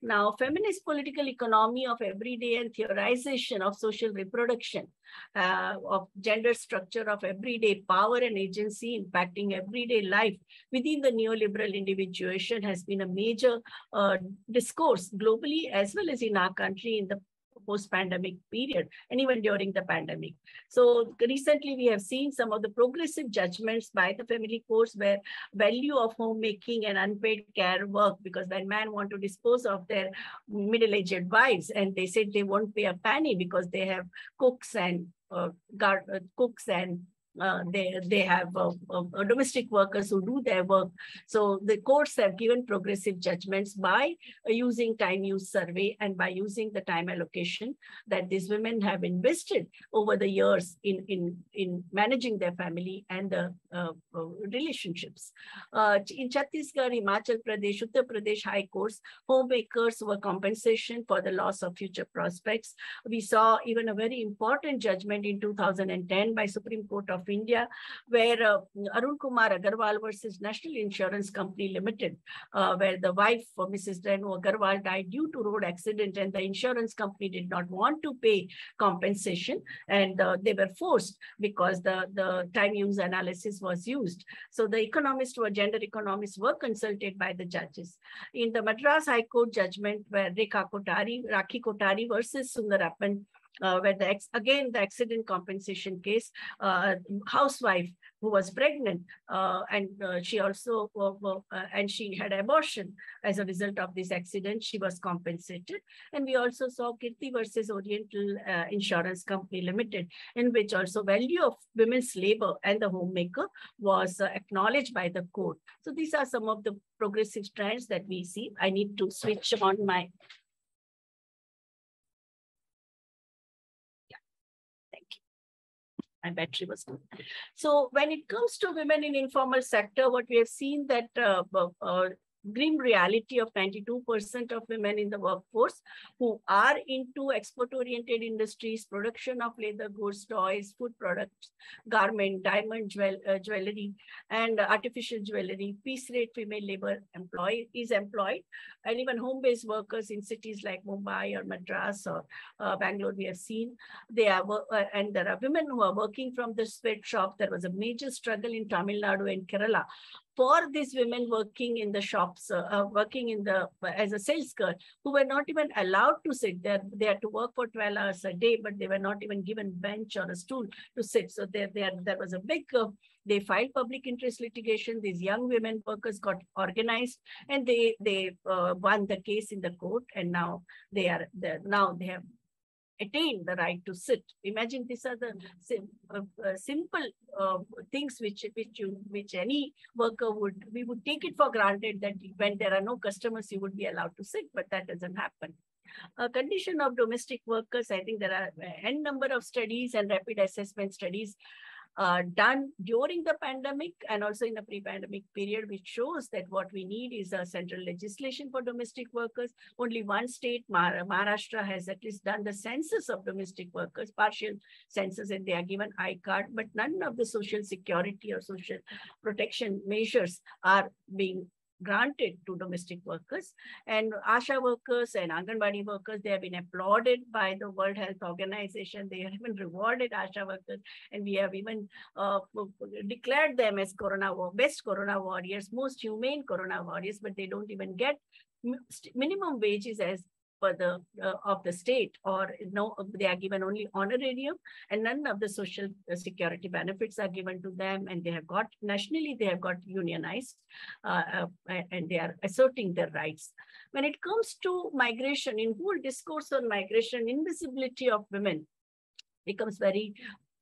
Now, feminist political economy of everyday and theorization of social reproduction, uh, of gender structure of everyday power and agency impacting everyday life within the neoliberal individuation has been a major uh, discourse globally as well as in our country in the post-pandemic period and even during the pandemic. So recently we have seen some of the progressive judgments by the family courts where value of homemaking and unpaid care work because when men want to dispose of their middle-aged wives and they said they won't pay a penny because they have cooks and uh, guard, uh, cooks and uh, they they have uh, uh, domestic workers who do their work. So the courts have given progressive judgments by using time use survey and by using the time allocation that these women have invested over the years in in in managing their family and the uh, uh, relationships. in Chhattisgarh, Himachal Pradesh, Uttar Pradesh High Courts, homemakers were compensation for the loss of future prospects. We saw even a very important judgment in 2010 by Supreme Court of of India, where uh, Arun Kumar Agarwal versus National Insurance Company Limited, uh, where the wife of Mrs. Renu Agarwal died due to road accident and the insurance company did not want to pay compensation and uh, they were forced because the, the time use analysis was used. So the economists were gender economists were consulted by the judges. In the Madras High Court judgment where Rekha Kotari, Rakhi Kotari versus Sundarappan uh, where the again the accident compensation case, uh, housewife who was pregnant uh, and uh, she also uh, and she had abortion as a result of this accident. She was compensated, and we also saw Kirti versus Oriental uh, Insurance Company Limited, in which also value of women's labor and the homemaker was acknowledged by the court. So these are some of the progressive trends that we see. I need to switch on my my battery was good. So when it comes to women in informal sector, what we have seen that uh, uh, grim reality of 92% of women in the workforce who are into export-oriented industries, production of leather goods, toys, food products, garment, diamond jewel, uh, jewelry, and artificial jewelry, piece rate female labor employed is employed, and even home-based workers in cities like Mumbai or Madras or uh, Bangalore, we have seen. They are, uh, and there are women who are working from the sweatshop. There was a major struggle in Tamil Nadu and Kerala for these women working in the shops, uh, uh, working in the as a sales girl, who were not even allowed to sit there. They had to work for 12 hours a day, but they were not even given bench or a stool to sit. So there, there, there was a big, uh, they filed public interest litigation. These young women workers got organized and they, they uh, won the case in the court. And now they are, now they have attain the right to sit. Imagine these are the sim, uh, uh, simple uh, things which which you which any worker would we would take it for granted that when there are no customers you would be allowed to sit, but that doesn't happen. A condition of domestic workers, I think there are n number of studies and rapid assessment studies uh, done during the pandemic and also in the pre-pandemic period, which shows that what we need is a central legislation for domestic workers. Only one state, Maharashtra, has at least done the census of domestic workers, partial census, and they are given I-card, but none of the social security or social protection measures are being granted to domestic workers. And ASHA workers and Anganwadi workers, they have been applauded by the World Health Organization. They have even rewarded ASHA workers. And we have even uh, declared them as Corona best Corona warriors, most humane Corona warriors, but they don't even get minimum wages as the uh, of the state or no they are given only honorarium and none of the social security benefits are given to them and they have got nationally they have got unionized uh, uh, and they are asserting their rights. When it comes to migration in whole discourse on migration invisibility of women becomes very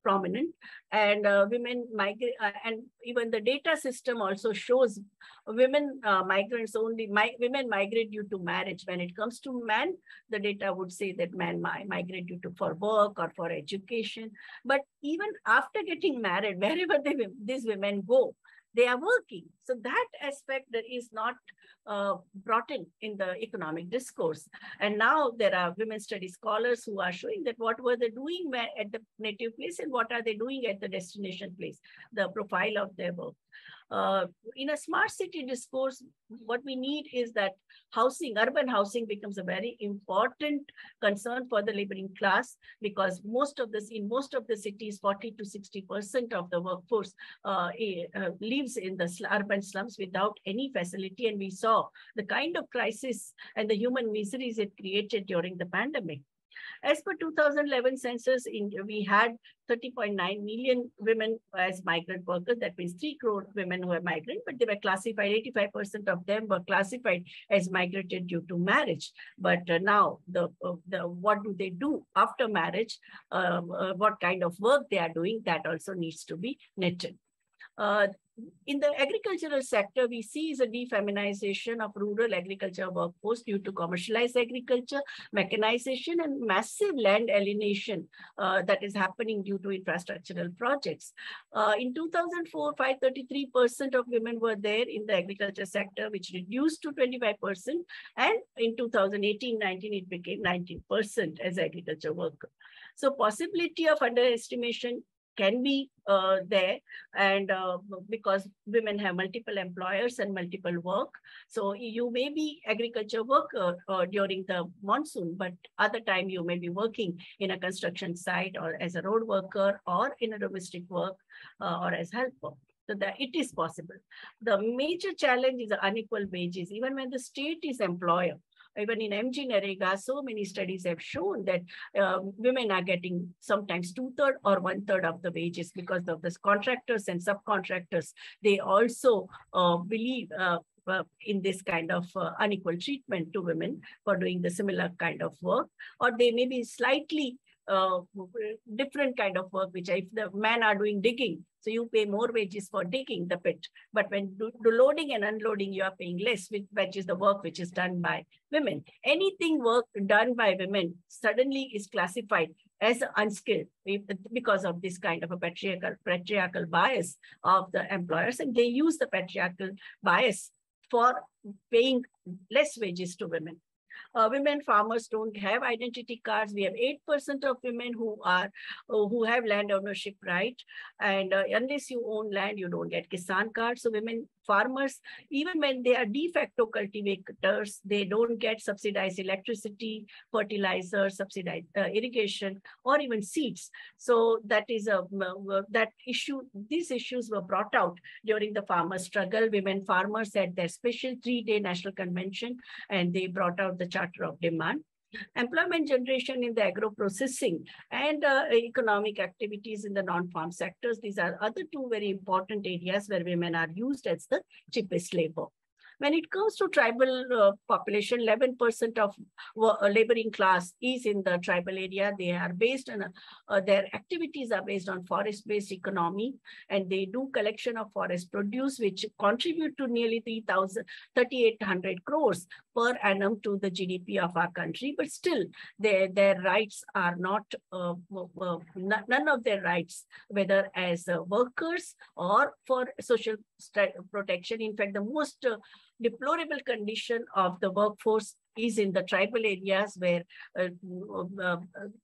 prominent. And uh, women migrate uh, and even the data system also shows women uh, migrants only mi women migrate due to marriage. When it comes to men the data would say that men mi migrate due to for work or for education. But even after getting married *laughs* wherever they, these women go they are working. So that aspect is not uh, brought in in the economic discourse. And now there are women study scholars who are showing that what were they doing at the native place and what are they doing at the destination place, the profile of their work. Uh, in a smart city discourse, what we need is that housing, urban housing becomes a very important concern for the laboring class because most of this, in most of the cities, 40 to 60% of the workforce uh, uh, lives in the urban slums without any facility. And we saw the kind of crisis and the human miseries it created during the pandemic. As per 2011 census, in, we had 30.9 million women as migrant workers. That means 3 crore women who are migrant, but they were classified, 85% of them were classified as migrated due to marriage. But uh, now, the, uh, the what do they do after marriage? Um, uh, what kind of work they are doing, that also needs to be netted. Uh, in the agricultural sector, we see is a defeminization of rural agriculture workforce due to commercialized agriculture, mechanization, and massive land alienation uh, that is happening due to infrastructural projects. Uh, in 2004, 533% of women were there in the agriculture sector, which reduced to 25%. And in 2018-19, it became 19% as agriculture worker. So possibility of underestimation can be uh, there. And uh, because women have multiple employers and multiple work. So you may be agriculture worker uh, during the monsoon but other time you may be working in a construction site or as a road worker or in a domestic work uh, or as helper so that it is possible. The major challenge is unequal wages. Even when the state is employer even in MGNREGA, so many studies have shown that uh, women are getting sometimes two-third or one-third of the wages because of the contractors and subcontractors. They also uh, believe uh, in this kind of uh, unequal treatment to women for doing the similar kind of work, or they may be slightly uh, different kind of work, which if the men are doing digging, so you pay more wages for digging the pit. But when do, do loading and unloading, you are paying less, which, which is the work which is done by women. Anything work done by women suddenly is classified as unskilled because of this kind of a patriarchal, patriarchal bias of the employers. And they use the patriarchal bias for paying less wages to women. Uh, women farmers don't have identity cards. We have 8% of women who are uh, who have land ownership right. And uh, unless you own land, you don't get Kisan cards. So women farmers, even when they are de facto cultivators, they don't get subsidized electricity, fertilizer, subsidized uh, irrigation, or even seeds. So that is a that issue. These issues were brought out during the farmer struggle. Women farmers at their special three-day national convention, and they brought out the charter of demand employment generation in the agro processing and uh, economic activities in the non-farm sectors. These are other two very important areas where women are used as the cheapest labor. When it comes to tribal uh, population, 11% of uh, laboring class is in the tribal area. They are based on, uh, their activities are based on forest-based economy, and they do collection of forest produce, which contribute to nearly 3,000, 3,800 crores per annum to the GDP of our country. But still, their, their rights are not, uh, uh, none of their rights, whether as uh, workers or for social protection. In fact, the most deplorable condition of the workforce is in the tribal areas where uh, uh,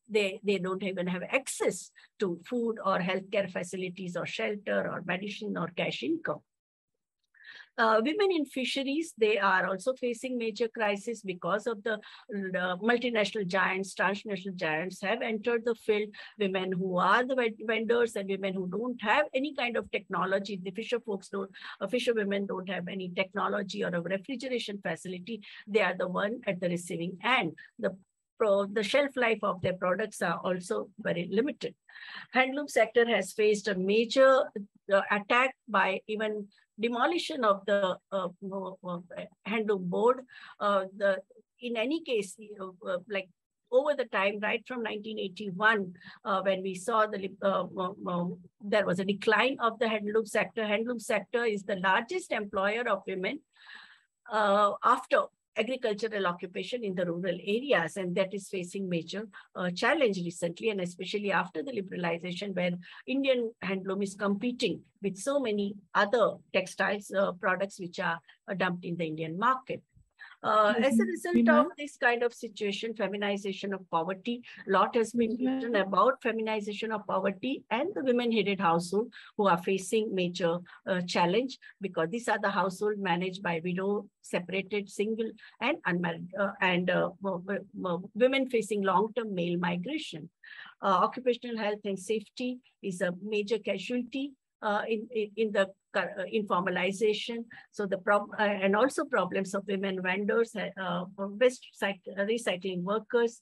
they, they don't even have access to food or healthcare facilities or shelter or medicine or cash income. Uh, women in fisheries, they are also facing major crisis because of the, the, multinational giants, transnational giants have entered the field. Women who are the vendors and women who don't have any kind of technology. The fisher folks don't, uh, fisher women don't have any technology or a refrigeration facility. They are the one at the receiving end. The the shelf life of their products are also very limited. Handloom sector has faced a major uh, attack by even demolition of the uh, uh, handloom board. Uh, the in any case, uh, like over the time, right from 1981, uh, when we saw the uh, there was a decline of the handloom sector. Handloom sector is the largest employer of women after agricultural occupation in the rural areas and that is facing major uh, challenge recently and especially after the liberalization where Indian handloom is competing with so many other textiles uh, products which are uh, dumped in the Indian market. Uh, as a result of this kind of situation, feminization of poverty, a lot has been written about feminization of poverty and the women-headed household who are facing major uh, challenge because these are the household managed by widow, separated, single, and unmarried, uh, and uh, women facing long-term male migration. Uh, occupational health and safety is a major casualty uh, in, in, in the uh, informalization. So the problem uh, and also problems of women vendors, uh, waste recycling workers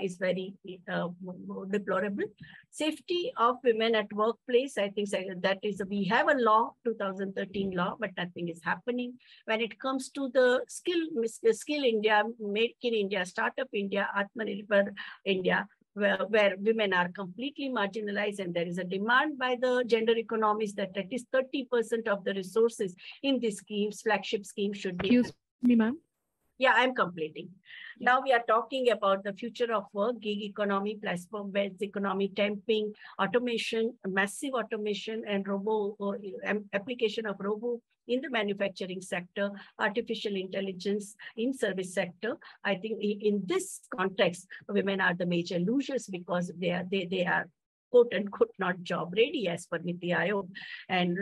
is very deplorable. Safety of women at workplace, I think that is, we have a law, 2013 law, but nothing is happening. When it comes to the skill, skill India, Make in India, Startup India, Atmanirbhar India, where, where women are completely marginalized and there is a demand by the gender economists that at least 30% of the resources in these schemes, flagship schemes should be. Excuse me, ma'am. Yeah, I'm completing. Now we are talking about the future of work, gig economy, platform-based economy, temping, automation, massive automation, and robo or um, application of robo in the manufacturing sector, artificial intelligence in service sector. I think in this context, women are the major losers because they are they, they are quote unquote not job ready as per Niti Aayog. And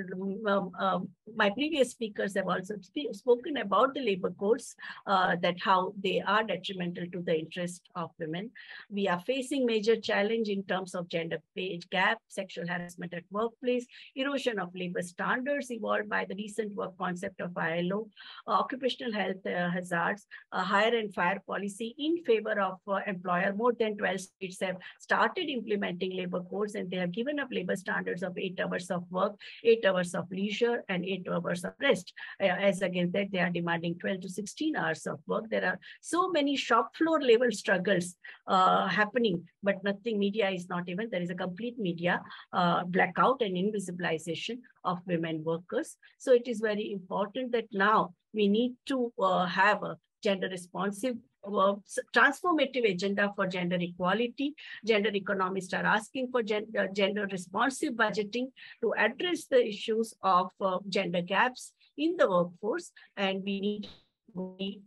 um, um, my previous speakers have also sp spoken about the labor codes, uh, that how they are detrimental to the interest of women. We are facing major challenge in terms of gender pay gap, sexual harassment at workplace, erosion of labor standards evolved by the decent work concept of ILO, uh, occupational health uh, hazards, hire and fire policy in favor of uh, employer. More than 12 states have started implementing labor codes and they have given up labor standards of eight hours of work, eight hours of leisure, and eight hours of rest. Uh, as against that, they are demanding 12 to 16 hours of work. There are so many shop floor level struggles uh, happening, but nothing media is not even, there is a complete media uh, blackout and invisibilization of women workers. So it is very important that now we need to uh, have a gender responsive transformative agenda for gender equality. Gender economists are asking for gender, gender responsive budgeting to address the issues of uh, gender gaps in the workforce. And we need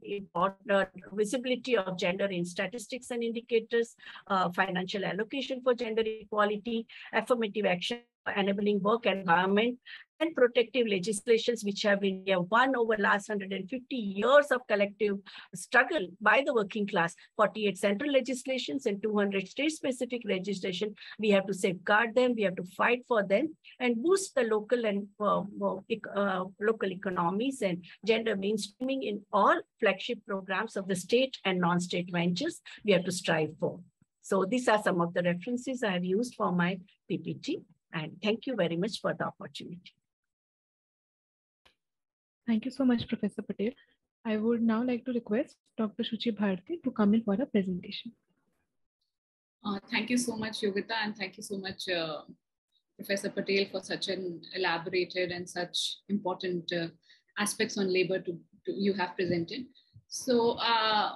important visibility of gender in statistics and indicators, uh, financial allocation for gender equality, affirmative action enabling work environment and protective legislations which have been won over last 150 years of collective struggle by the working class 48 central legislations and 200 state specific legislation we have to safeguard them we have to fight for them and boost the local and uh, uh, local economies and gender mainstreaming in all flagship programs of the state and non-state ventures we have to strive for so these are some of the references I have used for my PPT. And thank you very much for the opportunity. Thank you so much, Professor Patel. I would now like to request Dr. Shuchi Bharti to come in for a presentation. Uh, thank you so much, Yogita, and thank you so much, uh, Professor Patel, for such an elaborated and such important uh, aspects on labor to, to, you have presented. So uh,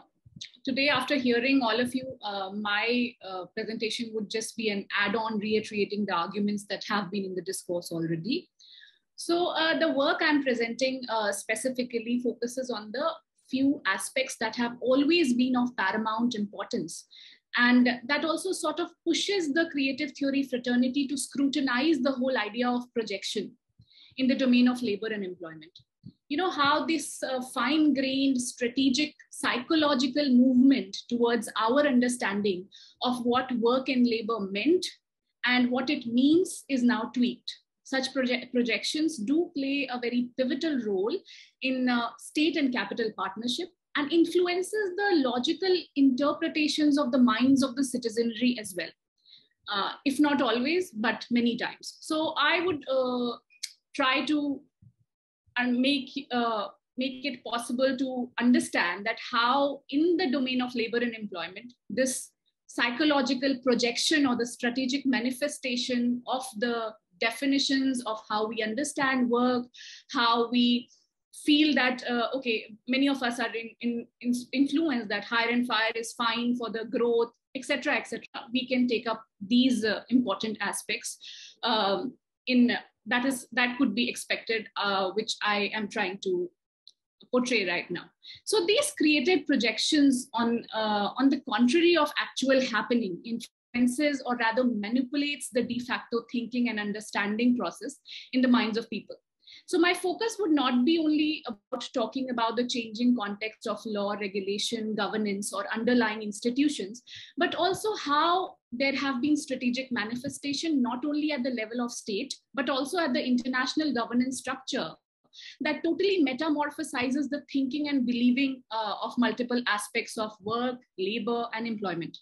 today, after hearing all of you, uh, my uh, presentation would just be an add-on reiterating the arguments that have been in the discourse already. So uh, the work I'm presenting uh, specifically focuses on the few aspects that have always been of paramount importance. And that also sort of pushes the creative theory fraternity to scrutinize the whole idea of projection in the domain of labor and employment you know how this uh, fine grained strategic psychological movement towards our understanding of what work and labor meant and what it means is now tweaked such proje- projections do play a very pivotal role in uh, state and capital partnership and influences the logical interpretations of the minds of the citizenry as well. Uh, if not always but many times. So i would uh, try to and make uh, make it possible to understand that how in the domain of labor and employment this psychological projection or the strategic manifestation of the definitions of how we understand work how we feel that uh, okay many of us are in, in, in influenced that hire and fire is fine for the growth etc etc we can take up these uh, important aspects um, in that is that could be expected, uh, which I am trying to portray right now. So these created projections on uh, on the contrary of actual happening influences or rather manipulates the de facto thinking and understanding process in the minds of people. So my focus would not be only about talking about the changing context of law, regulation, governance, or underlying institutions, but also how there have been strategic manifestation, not only at the level of state, but also at the international governance structure that totally metamorphosizes the thinking and believing uh, of multiple aspects of work, labor, and employment,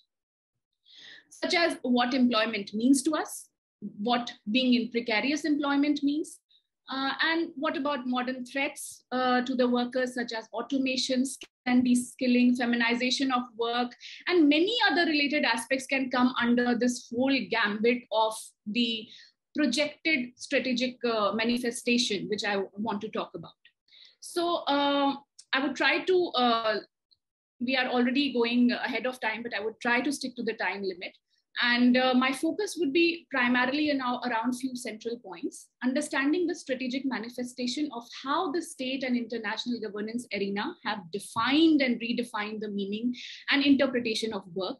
such as what employment means to us, what being in precarious employment means, uh, and what about modern threats uh, to the workers, such as automation and de-skilling, feminization of work, and many other related aspects can come under this whole gambit of the projected strategic uh, manifestation, which I want to talk about. So uh, I would try to, uh, we are already going ahead of time, but I would try to stick to the time limit. And uh, my focus would be primarily now around few central points, understanding the strategic manifestation of how the state and international governance arena have defined and redefined the meaning and interpretation of work.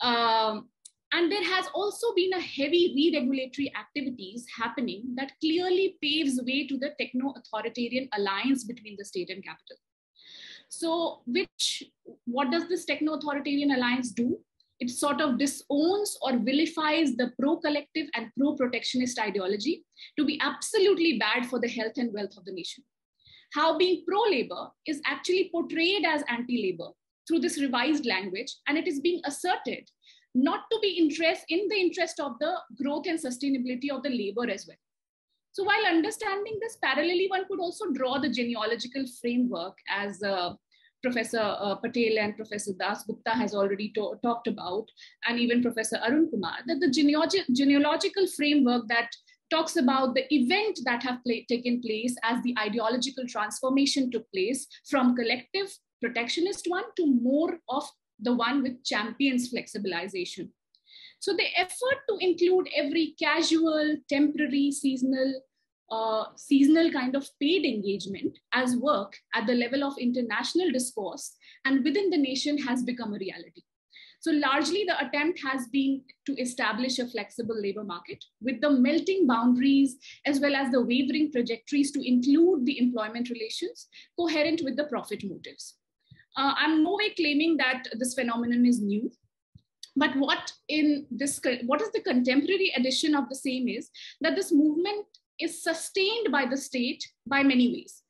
Um, and there has also been a heavy re-regulatory activities happening that clearly paves way to the techno-authoritarian alliance between the state and capital. So which, what does this techno-authoritarian alliance do? it sort of disowns or vilifies the pro-collective and pro-protectionist ideology to be absolutely bad for the health and wealth of the nation. How being pro-labor is actually portrayed as anti-labor through this revised language, and it is being asserted not to be interest in the interest of the growth and sustainability of the labor as well. So while understanding this parallelly, one could also draw the genealogical framework as uh, Professor uh, Patel and Professor Dasgupta has already talked about, and even Professor Arun Kumar, that the genealogi genealogical framework that talks about the event that have taken place as the ideological transformation took place from collective protectionist one to more of the one which champions flexibilization. So the effort to include every casual, temporary, seasonal, uh, seasonal kind of paid engagement as work at the level of international discourse and within the nation has become a reality. So largely the attempt has been to establish a flexible labor market with the melting boundaries as well as the wavering trajectories to include the employment relations coherent with the profit motives. Uh, I'm no way claiming that this phenomenon is new. But what in this, what is the contemporary edition of the same is that this movement is sustained by the state by many ways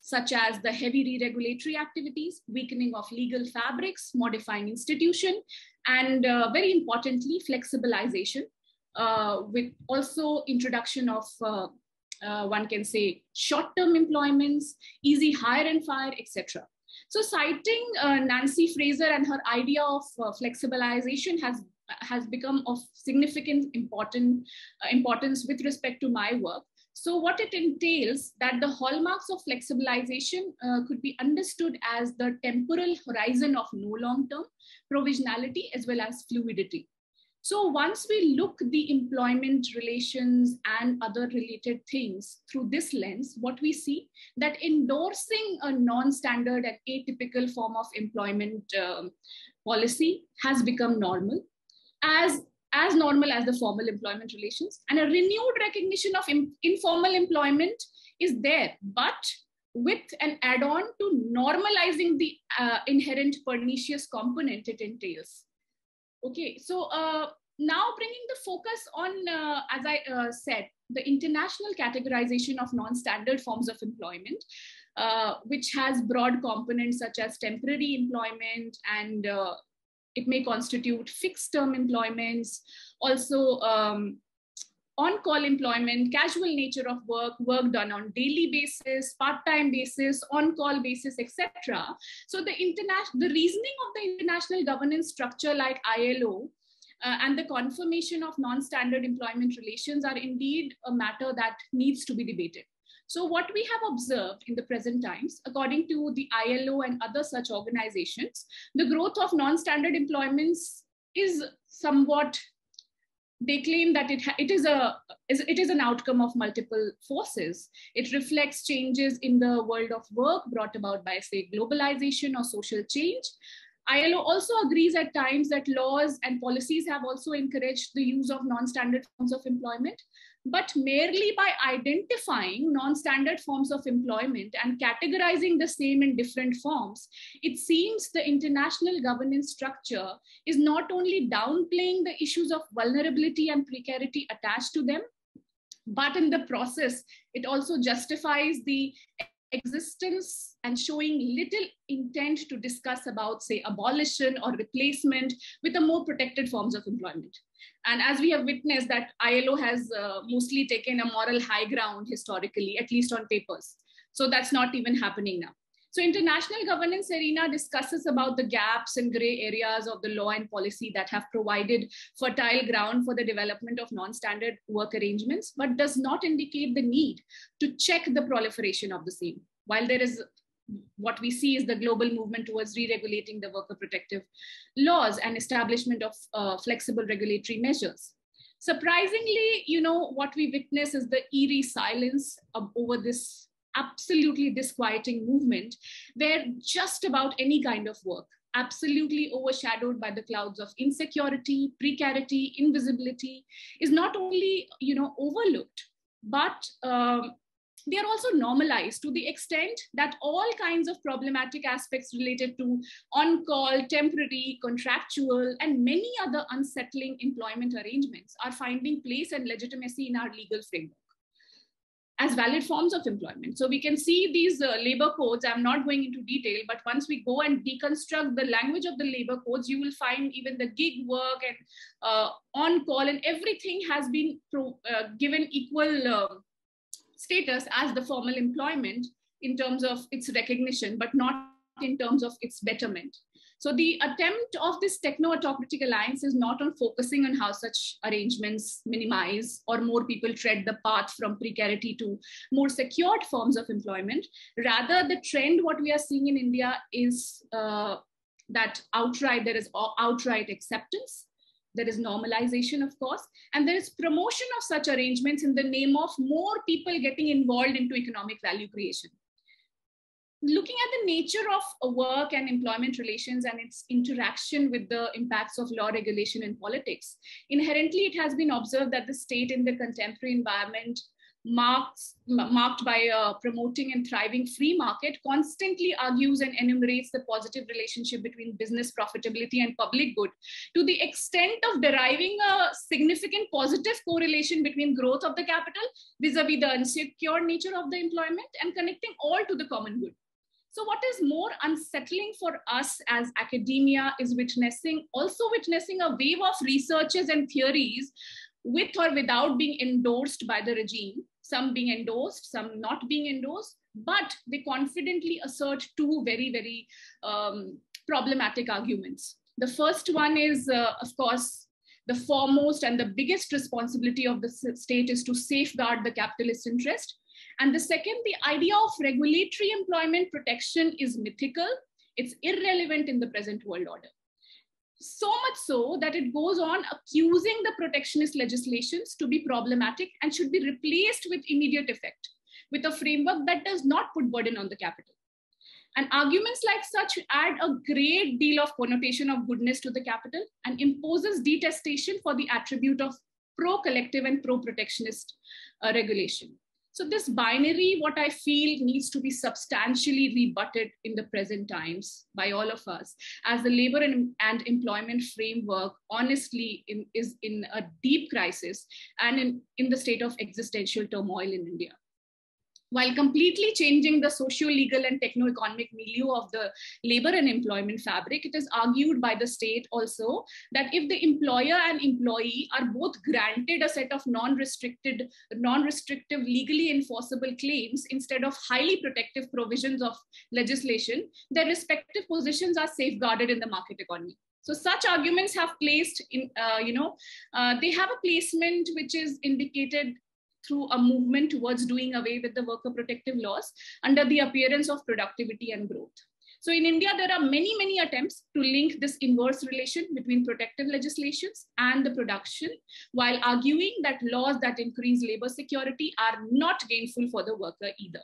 such as the heavy re-regulatory activities, weakening of legal fabrics, modifying institution, and uh, very importantly, flexibilization, uh, with also introduction of, uh, uh one can say, short-term employments, easy hire and fire, etc. So citing uh, Nancy Fraser and her idea of uh, flexibilization has has become of significant important importance with respect to my work so what it entails that the hallmarks of flexibilization uh, could be understood as the temporal horizon of no long-term provisionality as well as fluidity. So once we look the employment relations and other related things through this lens, what we see that endorsing a non-standard and atypical form of employment um, policy has become normal as as normal as the formal employment relations. And a renewed recognition of informal employment is there, but with an add on to normalizing the uh, inherent pernicious component it entails. Okay, so uh, now bringing the focus on, uh, as I uh, said, the international categorization of non standard forms of employment. Uh, which has broad components such as temporary employment and uh, it may constitute fixed term employments, also um, on-call employment, casual nature of work, work done on daily basis, part-time basis, on-call basis, etc. So the international, the reasoning of the international governance structure like ILO uh, and the confirmation of non-standard employment relations are indeed a matter that needs to be debated. So what we have observed in the present times, according to the ILO and other such organizations, the growth of non-standard employments is somewhat they claim that it, it is a it is an outcome of multiple forces. It reflects changes in the world of work brought about by say globalization or social change. ILO also agrees at times that laws and policies have also encouraged the use of non-standard forms of employment, but merely by identifying non-standard forms of employment and categorizing the same in different forms, it seems the international governance structure is not only downplaying the issues of vulnerability and precarity attached to them, but in the process, it also justifies the existence and showing little intent to discuss about, say, abolition or replacement with the more protected forms of employment. And as we have witnessed that ILO has uh, mostly taken a moral high ground historically, at least on papers. So that's not even happening now. So international governance arena discusses about the gaps and gray areas of the law and policy that have provided fertile ground for the development of non-standard work arrangements, but does not indicate the need to check the proliferation of the same. While there is what we see is the global movement towards re-regulating the worker protective laws and establishment of uh, flexible regulatory measures. Surprisingly, you know, what we witness is the eerie silence of, over this absolutely disquieting movement where just about any kind of work absolutely overshadowed by the clouds of insecurity precarity invisibility is not only you know overlooked but um, they are also normalized to the extent that all kinds of problematic aspects related to on-call, temporary, contractual, and many other unsettling employment arrangements are finding place and legitimacy in our legal framework. as valid forms of employment. So we can see these uh, labor codes. I'm not going into detail, but once we go and deconstruct the language of the labor codes, you will find even the gig work and uh, on call and everything has been pro, uh, given equal um, status as the formal employment in terms of its recognition, but not in terms of its betterment. So the attempt of this techno-autocratic alliance is not on focusing on how such arrangements minimize or more people tread the path from precarity to more secured forms of employment. Rather, the trend, what we are seeing in India is uh, that outright, there is outright acceptance there is normalization of course and there is promotion of such arrangements in the name of more people getting involved into economic value creation. Looking at the nature of work and employment relations and its interaction with the impacts of law regulation and politics, inherently it has been observed that the state in the contemporary environment marks, marked by a promoting and thriving free market constantly argues and enumerates the positive relationship between business profitability and public good. To the extent of deriving a significant positive correlation between growth of the capital vis-a-vis the unsecure nature of the employment and connecting all to the common good. So what is more unsettling for us as academia is witnessing, also witnessing a wave of researches and theories with or without being endorsed by the regime, some being endorsed, some not being endorsed, but they confidently assert two very, very um, problematic arguments. The first one is, uh, of course, the foremost and the biggest responsibility of the state is to safeguard the capitalist interest and the second, the idea of regulatory employment protection is mythical. It's irrelevant in the present world order. So much so that it goes on accusing the protectionist legislations to be problematic and should be replaced with immediate effect with a framework that does not put burden on the capital. And arguments like such add a great deal of connotation of goodness to the capital and imposes detestation for the attribute of pro-collective and pro-protectionist uh, regulation. So this binary, what I feel needs to be substantially rebutted in the present times by all of us as the labor and, and employment framework honestly in, is in a deep crisis and in, in the state of existential turmoil in India while completely changing the socio-legal and techno-economic milieu of the labor and employment fabric, it is argued by the state also that if the employer and employee are both granted a set of non-restricted, non-restrictive, legally enforceable claims instead of highly protective provisions of legislation, their respective positions are safeguarded in the market economy. So such arguments have placed in, uh, you know, uh, they have a placement which is indicated through a movement towards doing away with the worker protective laws under the appearance of productivity and growth. So in India, there are many, many attempts to link this inverse relation between protective legislations and the production, while arguing that laws that increase labor security are not gainful for the worker either.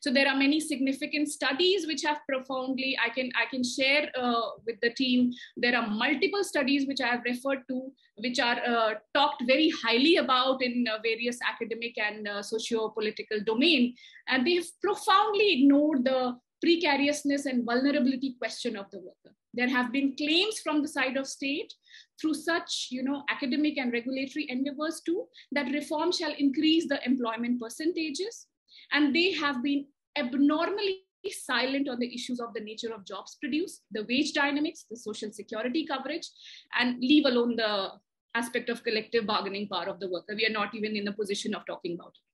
So there are many significant studies which have profoundly, I can, I can share uh, with the team. There are multiple studies which I have referred to, which are uh, talked very highly about in uh, various academic and uh, socio-political domain. And they've profoundly ignored the precariousness and vulnerability question of the worker. There have been claims from the side of state through such you know, academic and regulatory endeavors too, that reform shall increase the employment percentages, and they have been abnormally silent on the issues of the nature of jobs produced, the wage dynamics, the social security coverage, and leave alone the aspect of collective bargaining power of the worker. We are not even in a position of talking about it.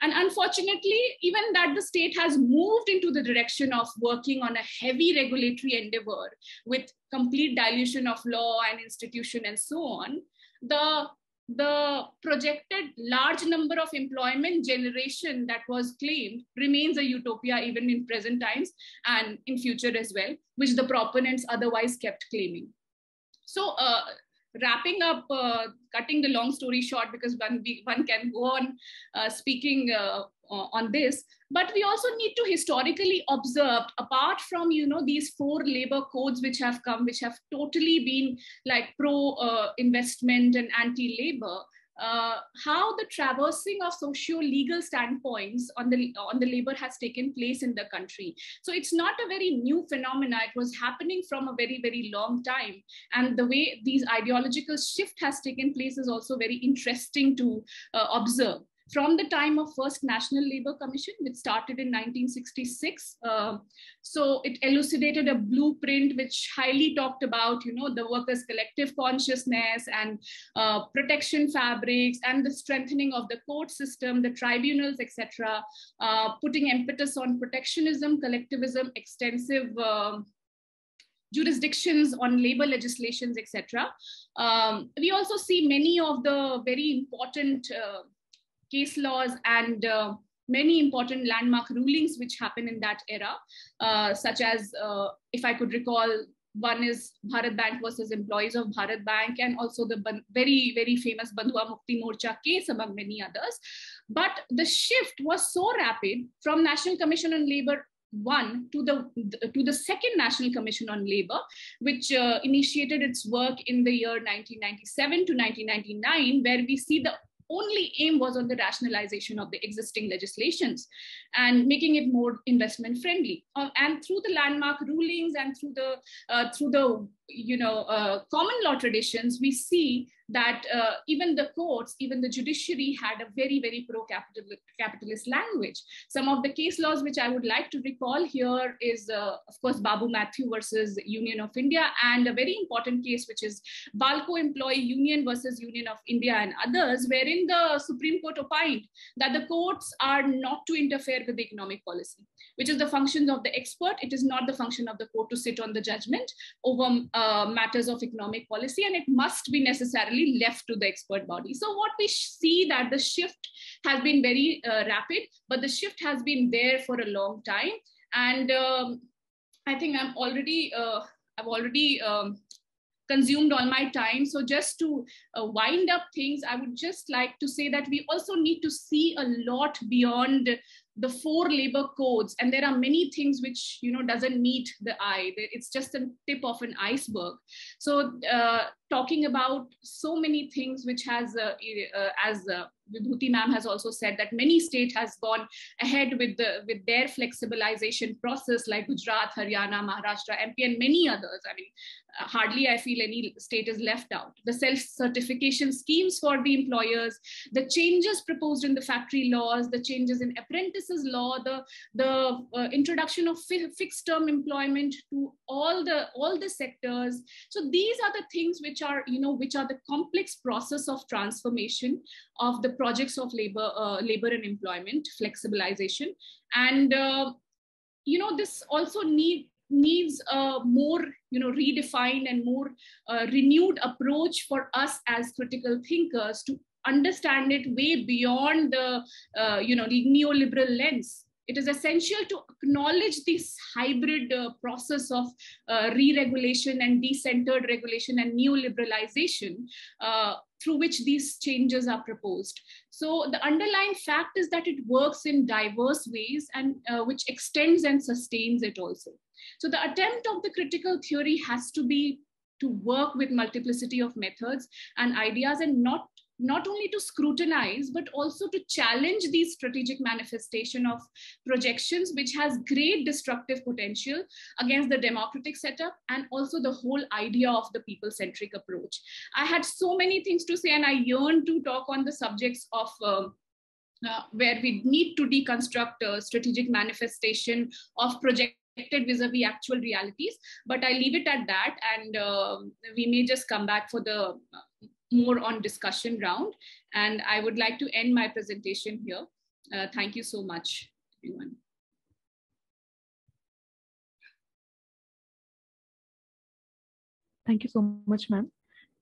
And unfortunately, even that the state has moved into the direction of working on a heavy regulatory endeavor with complete dilution of law and institution and so on, the the projected large number of employment generation that was claimed remains a utopia even in present times and in future as well, which the proponents otherwise kept claiming. So uh, wrapping up, uh, cutting the long story short, because one, one can go on uh, speaking uh, on this, but we also need to historically observe apart from you know these four labor codes which have come which have totally been like pro uh, investment and anti labor uh, how the traversing of socio-legal standpoints on the on the labor has taken place in the country. So it's not a very new phenomena. It was happening from a very very long time, and the way these ideological shift has taken place is also very interesting to uh, observe from the time of first National Labor Commission, which started in 1966. Uh, so it elucidated a blueprint which highly talked about, you know, the workers' collective consciousness and uh, protection fabrics and the strengthening of the court system, the tribunals, etc., uh, putting impetus on protectionism, collectivism, extensive um, jurisdictions on labor legislations, etc. Um, we also see many of the very important uh, case laws and uh, many important landmark rulings which happen in that era, uh, such as, uh, if I could recall, one is Bharat Bank versus employees of Bharat Bank, and also the very, very famous Bandhua Mukti Morcha case, among many others. But the shift was so rapid from National Commission on Labor one to the to the second national commission on labor which uh, initiated its work in the year 1997 to 1999 where we see the only aim was on the rationalization of the existing legislations and making it more investment friendly. Uh, and through the landmark rulings and through the uh, through the you know uh, common law traditions we see that uh, even the courts, even the judiciary had a very, very pro-capitalist language. Some of the case laws which I would like to recall here is, uh, of course, Babu matthew versus Union of India, and a very important case which is Balco Employee Union versus Union of India and others, wherein the Supreme Court opined that the courts are not to interfere with the economic policy, which is the function of the expert. It is not the function of the court to sit on the judgment over uh, matters of economic policy, and it must be necessarily left to the expert body. So what we see that the shift has been very uh, rapid, but the shift has been there for a long time. And um, I think I'm already, uh, I've already um, consumed all my time. So just to uh, wind up things, I would just like to say that we also need to see a lot beyond the four labor codes and there are many things which you know doesn't meet the eye. It's just a tip of an iceberg. So uh, talking about so many things which has uh, uh, as uh, Vibhuti ma'am has also said that many states has gone ahead with the with their flexibilization process like Gujarat, Haryana, Maharashtra, MP and many others. I mean, uh, hardly I feel any state is left out. The self-certification schemes for the employers, the changes proposed in the factory laws, the changes in apprentices law, the the uh, introduction of fi fixed term employment to all the all the sectors. So these are the things which are you know which are the complex process of transformation of the projects of labor, uh, labor and employment flexibilization. And, uh, you know, this also need, needs a more, you know, redefined and more uh, renewed approach for us as critical thinkers to understand it way beyond the, uh, you know, the neoliberal lens it is essential to acknowledge this hybrid uh, process of uh, re-regulation and decentered regulation and neoliberalization uh, through which these changes are proposed. So the underlying fact is that it works in diverse ways and uh, which extends and sustains it also. So the attempt of the critical theory has to be to work with multiplicity of methods and ideas and not not only to scrutinize but also to challenge these strategic manifestation of projections which has great destructive potential against the democratic setup and also the whole idea of the people centric approach. I had so many things to say and i yearn to talk on the subjects of uh, uh, where we need to deconstruct a strategic manifestation of project vis-a-vis actual realities. But i leave it at that and uh, we may just come back for the uh, more on discussion round. And I would like to end my presentation here. Uh, thank you so much, everyone. Thank you so much, ma'am.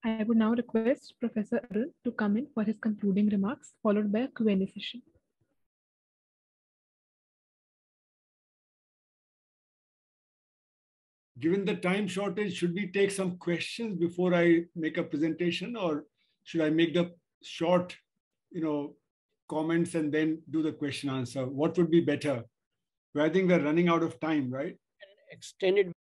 I would now request Professor Arun to come in for his concluding remarks, followed by a Q&A session. Given the time shortage, should we take some questions before I make a presentation or should I make the short, you know, comments and then do the question answer? What would be better? But I think we're running out of time, right? Extended